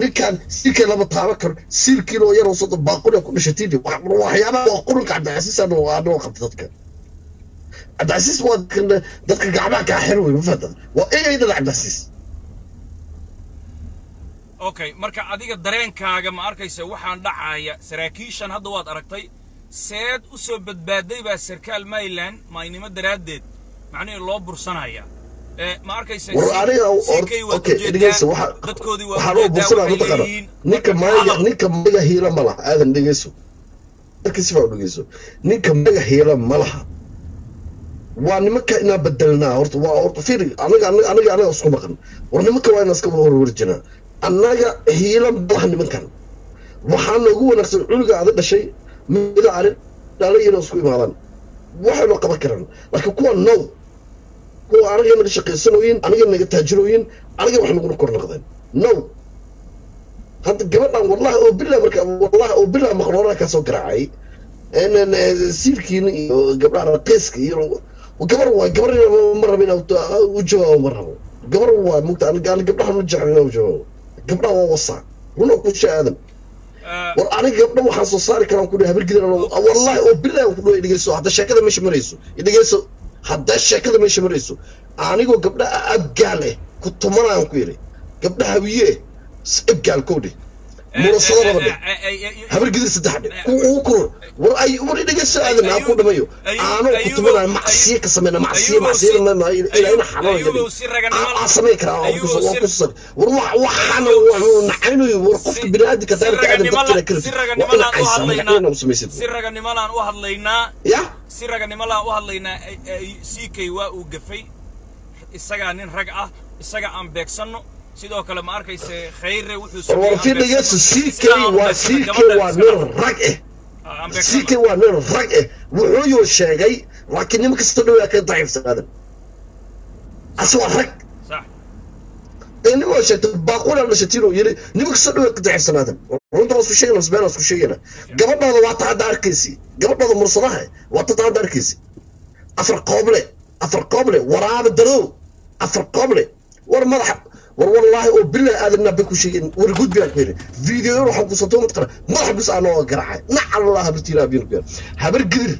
ninkan siilkee lama taaban karo siilkiina oo yaroo soddon baaquli ku dhashatini waxyaabaha waa qurunka cabdicasiis anoo qabta dadka cabdicasiis waa dadka gacmaha kaa xir wey ma fahanta waa eyaydan cabdicasiis okay marka adiga dareenkaaga ma arkaysa waxaan dhacaya saraakiishan hadda waad aragtay seed u soo badbaaday baa sarkaal mayland maaynimo daraaddeed macnihii loo bursanaya war aniga bursanaa mataqaana ninka mayga ninka mayga hiila ma laha. Aadan dhegeyso dhegeyso ninka mayga hiila ma laha. Waa nimanka inaa bedelnaa horta waa horta fiiri anaga anaga anaga anaga isku maqan. War nimanka waa inaa iska horwarjinaa annaga hiila malaha nimankan. Waxaa noogu wanaagsan cunuga ada dhashay mida arrin dhalay inay isku imaadaan waxaynoo qaban karaan. Laakiin kuwa now kuwa anaga naga shaqaysanooyin anaga naga taajirooyin anaga wax naguna kor noqdeen now hadda gabadhan wallahi oo bilaa marka wallahi oo bilaa maqnoonaa ka soo garaacay siilkiina iyo gabdhaha raqiiska iyo gabar waa gabar ma rabo inaa u jawaabo ma rabo. Gabar waa mugta aniga gabdhaha ma jecel inaa u jawaabo gabdhaha waa wasaa runa kusha aadan. War aniga gabdha waxaan soo saari karaan kudhi habargidan wallahi oo bilahi ku dhegeyso hadda sheekada meesha marayso dhegeyso hadda sheekada meesha marayso anigoo gabdha abgaal eh ku tumanaan ku yidhi gabdha hawiye abgaal kowdhi murasado laba dhe habargidir saddex dhe ugu kurur war ay war dhegeyso aadan aan ku dhamayo aanoo ku tumanaya macsiye ka sameyna macsiye macsiyada ma ilaa ina xalala gabi aan samayn karaa waan kusa waan kusa war wax waxana nacaynayo war qofka biniaadamka daarka aadan dadkina kala waa ina qaysaa ina samaysid si raganimalaan u hadlaynaa ya si raganimalaan u hadlaynaa ck waa uu gafay isagaa nin rag ah isaga aan beegsanno sidoo kale ma arkayse khayre wuxuu ck waa nin rag eh. Rag eh. Wuxuu sheegay laakiin niman kasta dhow ka daciifsanaadan ase waa rag. Nima sheegtay baaqula dhashatiin yiri niman kasta dhow ka daciifsanaadan runta waa isku sheegana masbeen waa isku sheegana gabadhooda waa ta hadda arkaysi gabadhooda mursadaha waa ta hadda arkaysi afar qooble afar qooble waraaba darow afar qooble. War madaxa war wallaahi oo bilaa aadanna bay ku sheegeen war gudbi aan ku yiri video waxaan ku soo toomad qara madax bis aan oo garaacay. Nacal allah habartiina abiin ku habar gidir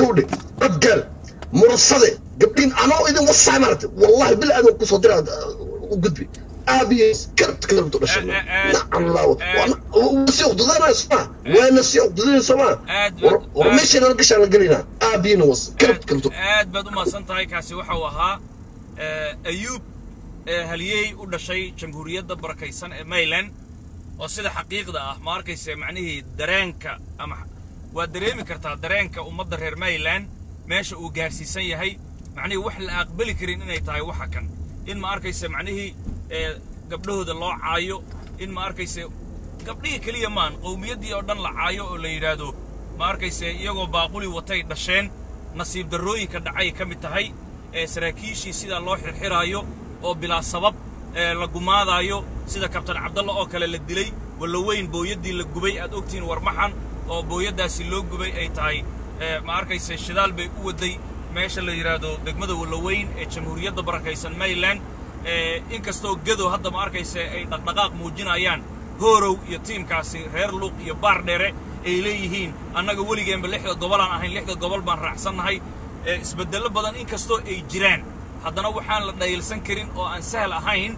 kowdhe abgaal mursade gabdhiin anoo idin wasaa maarata wallaahi bilaa aadan ku soo diraa u gudbi. Aabiye karabta karabta dhashay. Nacal allah si uqdadana soma waana si uqdadana soma war meesha nala gashaan la gelinaa aabiyena was karabta aad baad u mahadsan tahay kaasi waxa uu ahaa ayuub haliyey u dhashay jamhuuriyadda barakaysan ee mayland oo sida xaqiiqda ah ma arkayse macnihii dareenka ama waad dareemi kartaa dareenka ummadda reer mayland meesha uu gaarsiisan yahay. Macnihii wax la aqbali karin inay tahay waxa kan. In ma arkayse macnihii gabdhahooda loo caayo in ma arkayse gabdhihii keliya maan qowmiyaddii oo dhan la caayo oo la yidhaahdo ma arkayse iyagoo baaquli watay dhasheen nasiib darrooyinka dhacay ka mid tahay ee saraakiishii sidaa loo xirxiraayo oo bilaa sabab la gumaadaayo sida kabtan cabdalla oo kale la dilay wallaweyn booyaddii la gubay. Aad ogtihiin warmaxan oo booyaddaasi loo gubay ay tahay. Ma arkayse shidaal bay u wadday. Meesha la yidhaahdo degmada wallaweyn ee jamhuuriyadda barakaysan mayland inkastoo gedow hadda ma arkayse ay dhaqdhaqaaq muujinayaan. Hoorow iyo tiimkaasi reer luuq iyo baar dheere ay leeyihiin. Annaga weligeenba lixda gobolaan ahayn lixda gobol baan raacsannahay. Isbeddello badan inkastoo ay jiraan haddana waxaan la dhayilsan karin oo aan sahal ahayn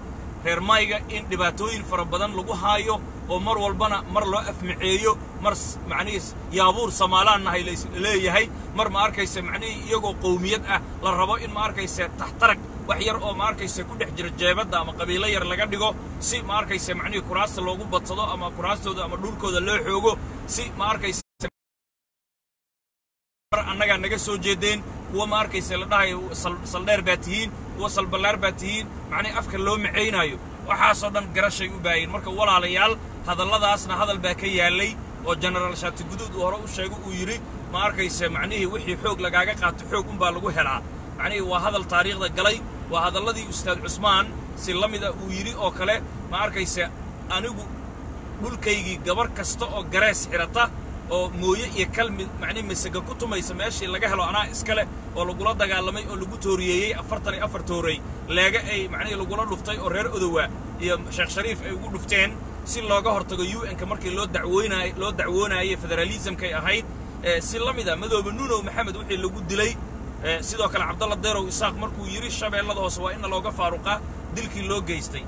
reer mayga in dhibaatooyin fara badan lagu haayo oo mar walbana mar loo afmiceeyo mar macnihiis yaabuur somaalaan nahay laleeyahay mar ma arkayse macnihii iyagoo qowmiyad ah la rabo in ma arkayse taxtarag wax yar oo ma arkayse ku dhex jira jeebadda ama qabiilo yar laga dhigo si ma arkayse macnihii kuraasta loogu badsado ama kuraastooda ama dhulkooda loo xoogo si ma arkayse saldheer baa tihiin kuwa salballaar baa tihiin macnii afka loo macaynaayo waxaasoo dhan garashay u baayeen marka walaalayaal hadalladaasna hadal baa ka yaallay oo jenaraal shaati guduud uu hore u sheego uu yidhi ma arkayse macnihii wixii xoog lagaaga qaato xoog unbaa lagu helaa macnihii waa hadal taariikhda galay waa hadalladii ustaad cusmaan si la mida uu yidhi oo kale ma arkaysa anigu dhulkaygii gabar kasta oo garees xidhata oo mooye iyo kalmi macnihi masaga ku tumaysa meeshii laga helo anaa iskale oo lagula dagaalamay oo lagu tooriyeeyey afartan iyo afar toorey leega ay macnihii lagula dhuftay oo reer odowa iyo sheekh shariif ay ugu dhufteen si looga hortago u n-ka markii loo dacwoonaay loo dacwoonaayey federaalismkay ahayd si la mida madoobe nuunow maxamed wixii lagu dilay sidoo kale cabdalla deerow isaaq markuu yidhi shabeellada hoose waa inna looga faaruqaa dilkii loo geystay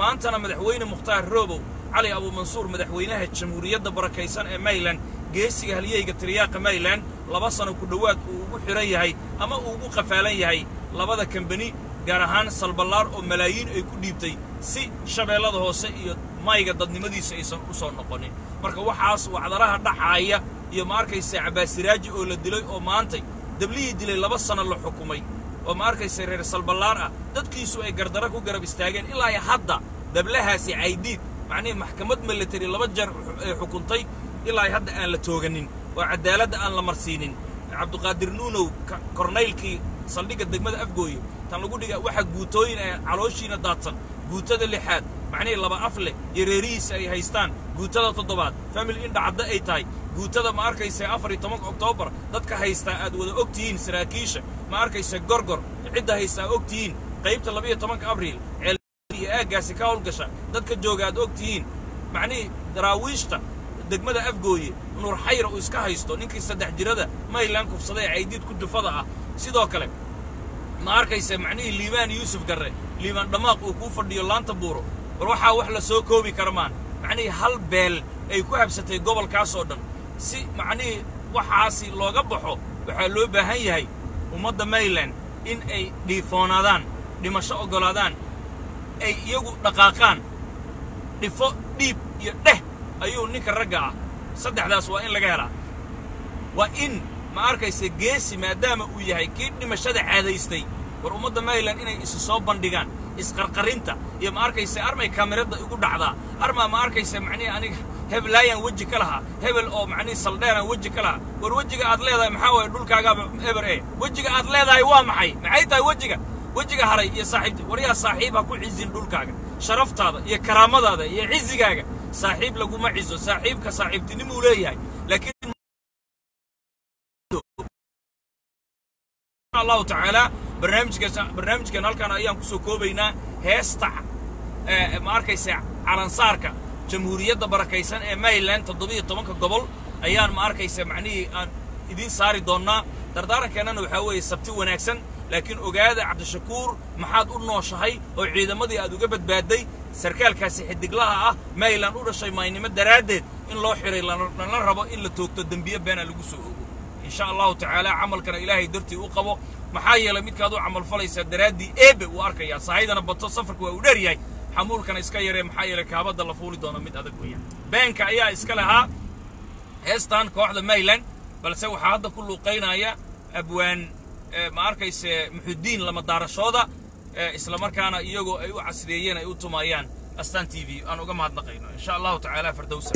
maantana madaxweyne mukhtaar roobow cali abuumansuur madaxweynaha jamhuuriyadda barakaysan ee mayland geesiga halyeyga tiryaaqa mayland laba sano ku dhowaad uu ugu xidhan yahay ama uu ugu qafaalan yahay labada kambani gaar ahaan salballaar oo malaayiin ay ku dhiibtay si shabeellada hoose iyo mayga dadnimadiisa aysan u soo noqonin marka waxaas wacdaraha dhacaaya iyo ma arkaysa cabbaasiraaji oo la dilay oo maantay dablihii dilay laba sano la xukumay oo ma arkaysa reer salballaar ah dadkiisu ay gardaro ku garab istaageen ilaa hadda dablahaasi caydiid macnihii maxkamad military laba jeer ay xukuntay ilaa hadda aan la tooganin oo caddaaladda aan la marsiinin. Cabduqaadir nuunow kornaylkii saldhigga degmada afgooye tan lagu dhiga waxa guutooyin ee calooshiina daadsan. Guutada lixaad macnihii laba af leh iyo reerihiisa ay haystaan. Guutada toddobaad family indhacadda ay tahay. Guutada ma arkaysa afar iyo tobanka oktoobar dadka haystaa aad wada og tihiin saraakiisha. Ma arkaysa gorgor cidda haystaa og tihiin qaybta labiyo tobanka abriil iyo aaggaasi ka howlgasha dadka jooga aad og tihiin macnihii daraawiishta degmada afgooye nuur xayra uu iska haysto ninkii saddex jirada maylan kufsaday ee caydiid ku jufada ah sidoo kale ma arkaysa macnihii liibaan yuusuf garre liibaan dhammaaq uu kuu fadhiyo laanta buuro war waxaa wax la soo koobi kara maan macnihii hal beel ay ku habsatay gobolkaas oo dhan si macnihii waxaasi looga baxo waxaa loo baahan yahay ummadda mayland in ay dhiifoonaadaan dhimasho oggolaadaan ay iyagu dhaqaaqaan dhifo dhiib iyo dheh ayuu ninka ragga ah saddexdaas waa in laga helaa waa in ma arkaysa geesi maadaama uu yahay kii dhimashada caadaystay war ummadda mayland inay isu soo bandhigaan isqarqarinta iyo ma arkaysa armay kaamirada igu dhacdaa armaa ma arkaysa macnihi aniga hebelaayaan weji ka lahaa hebel oo macnihi saldheeraan weji ka lahaa war wejiga aad leedahay maxaa waaye dhulkaagaaba eber e wejiga aad leedahay waa maxay maxay tahay wejiga wejiga haray iyo saaxiibta war yaa saaxiib ha ku cizin dhulkaaga sharaftaada iyo karaamadaada iyo cizigaaga saaxiib laguma cizo saaxiibka saaxiibtinimuu leeyahay laakiin allahu tacaala barnaamijkaas barnaamijkan halkan ayaan ku soo koobaynaa heesta ma arkaysa calansaarka jamhuuriyadda barakaysan ee mayland toddobiyo tobanka gobol ayaan ma arkaysa macnihii aan idiin saari doonnaa dardaarankeenana waxaa weeye sabti wanaagsan laakiin ogaada cabdishakuur maxaad u nooshahay oo ciidamadii aad uga badbaadday sarkaalkaasi xidiglaha ah mayland u dhashay maaynimo daraaddeed in loo xiray lana rabo in la toogto dembiye beena lagu soo ogo insha allahu tacaala camalkana ilaahay dartii u qabo maxaa yeelay midkaad u camalfalaysaa daraaddii eebe uu arkayaa sahaydana bato safarka waa uu dheer yahay xamuulkana iska yaree maxaa yeelay kaabadda la fuuli doono mid adag weeyaan beenka ayaa iska lahaa heestan kooxda mayland balse waxaa hadda ku luuqaynaya abwaan ماركيس محدين لما دار الشودا إسلامر كان يجو أيو عسريين أيو تمايان أستان تي في أنا قم هاد نقينا إن شاء الله تعالى فردوسه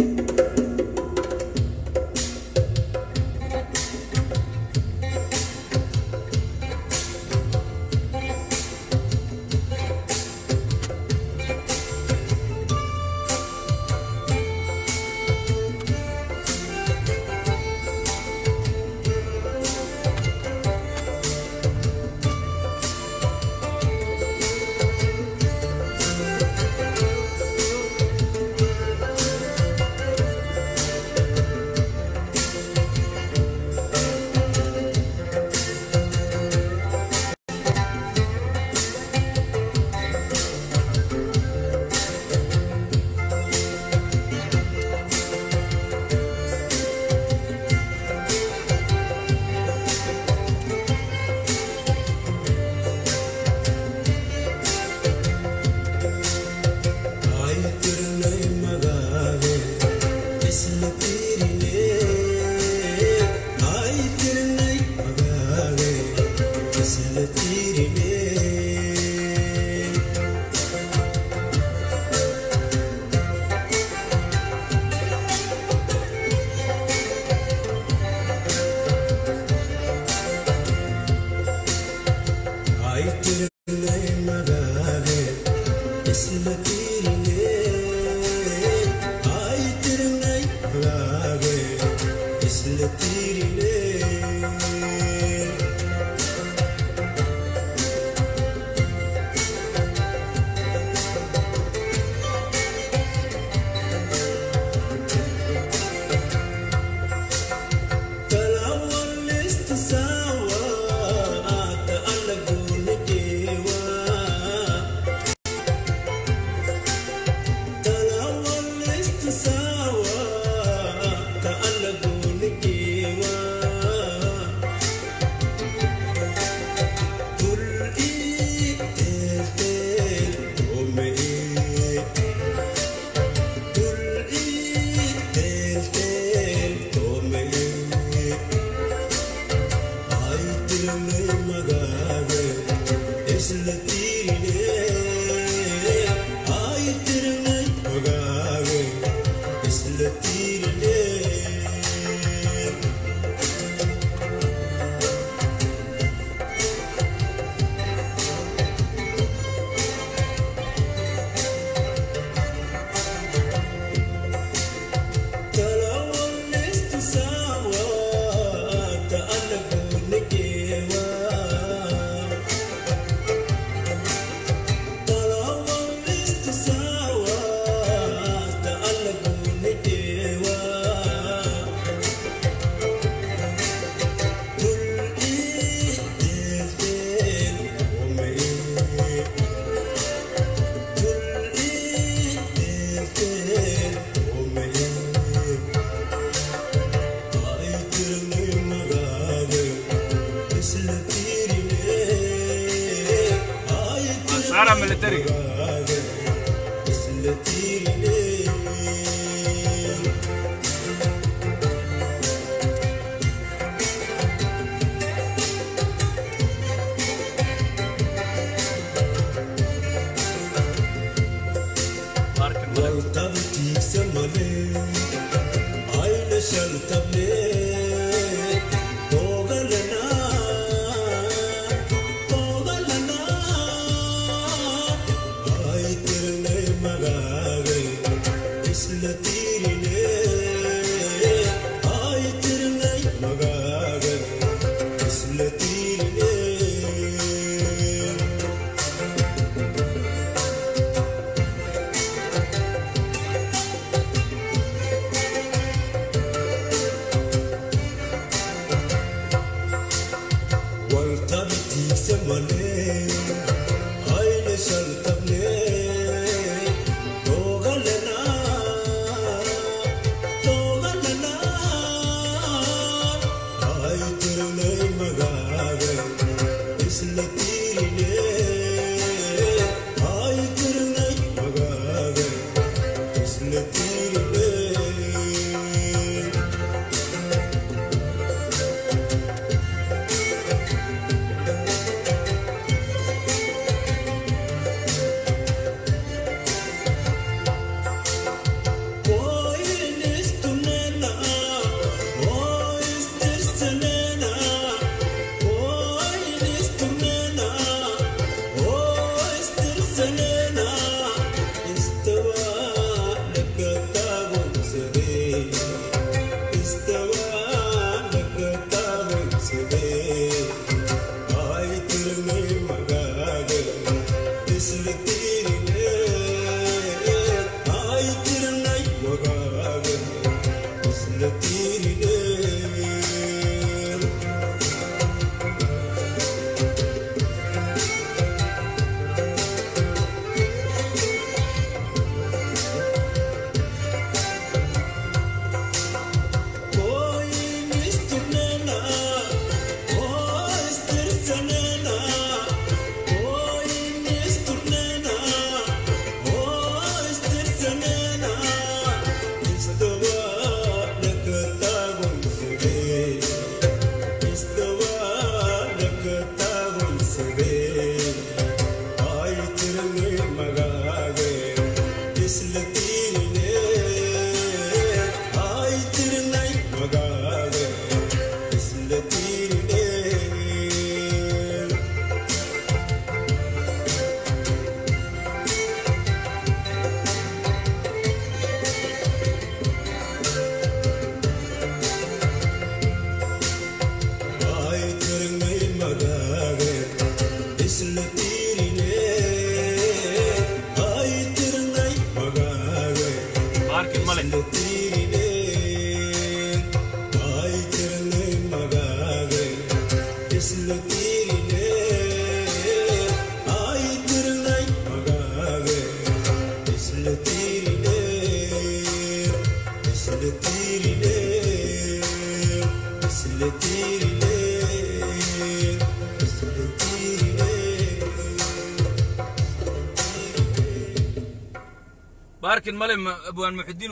أبو المحدين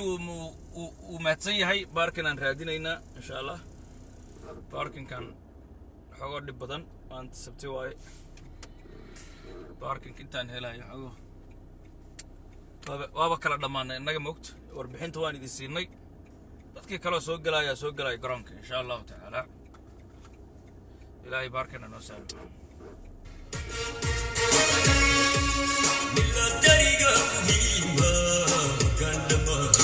ومهتسن يهي باركنا نرادينا إن شاء الله. باركن كان حقور دي بطن وانت سبتي واي. باركن كنتان هلا يا حقور وابا كلا دمانا. إنك موقت. وربحين تواني دي سيني بدكي كلا سوق لا سوق لا يقرانك إن شاء الله تعالى. إلهي باركنا نوسال கண்டு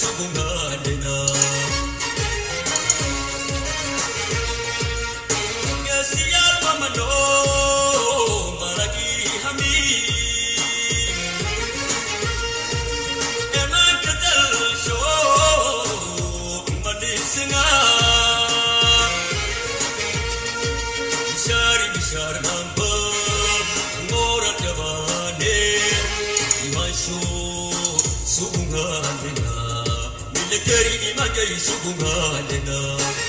सुना 你们给叔公和万年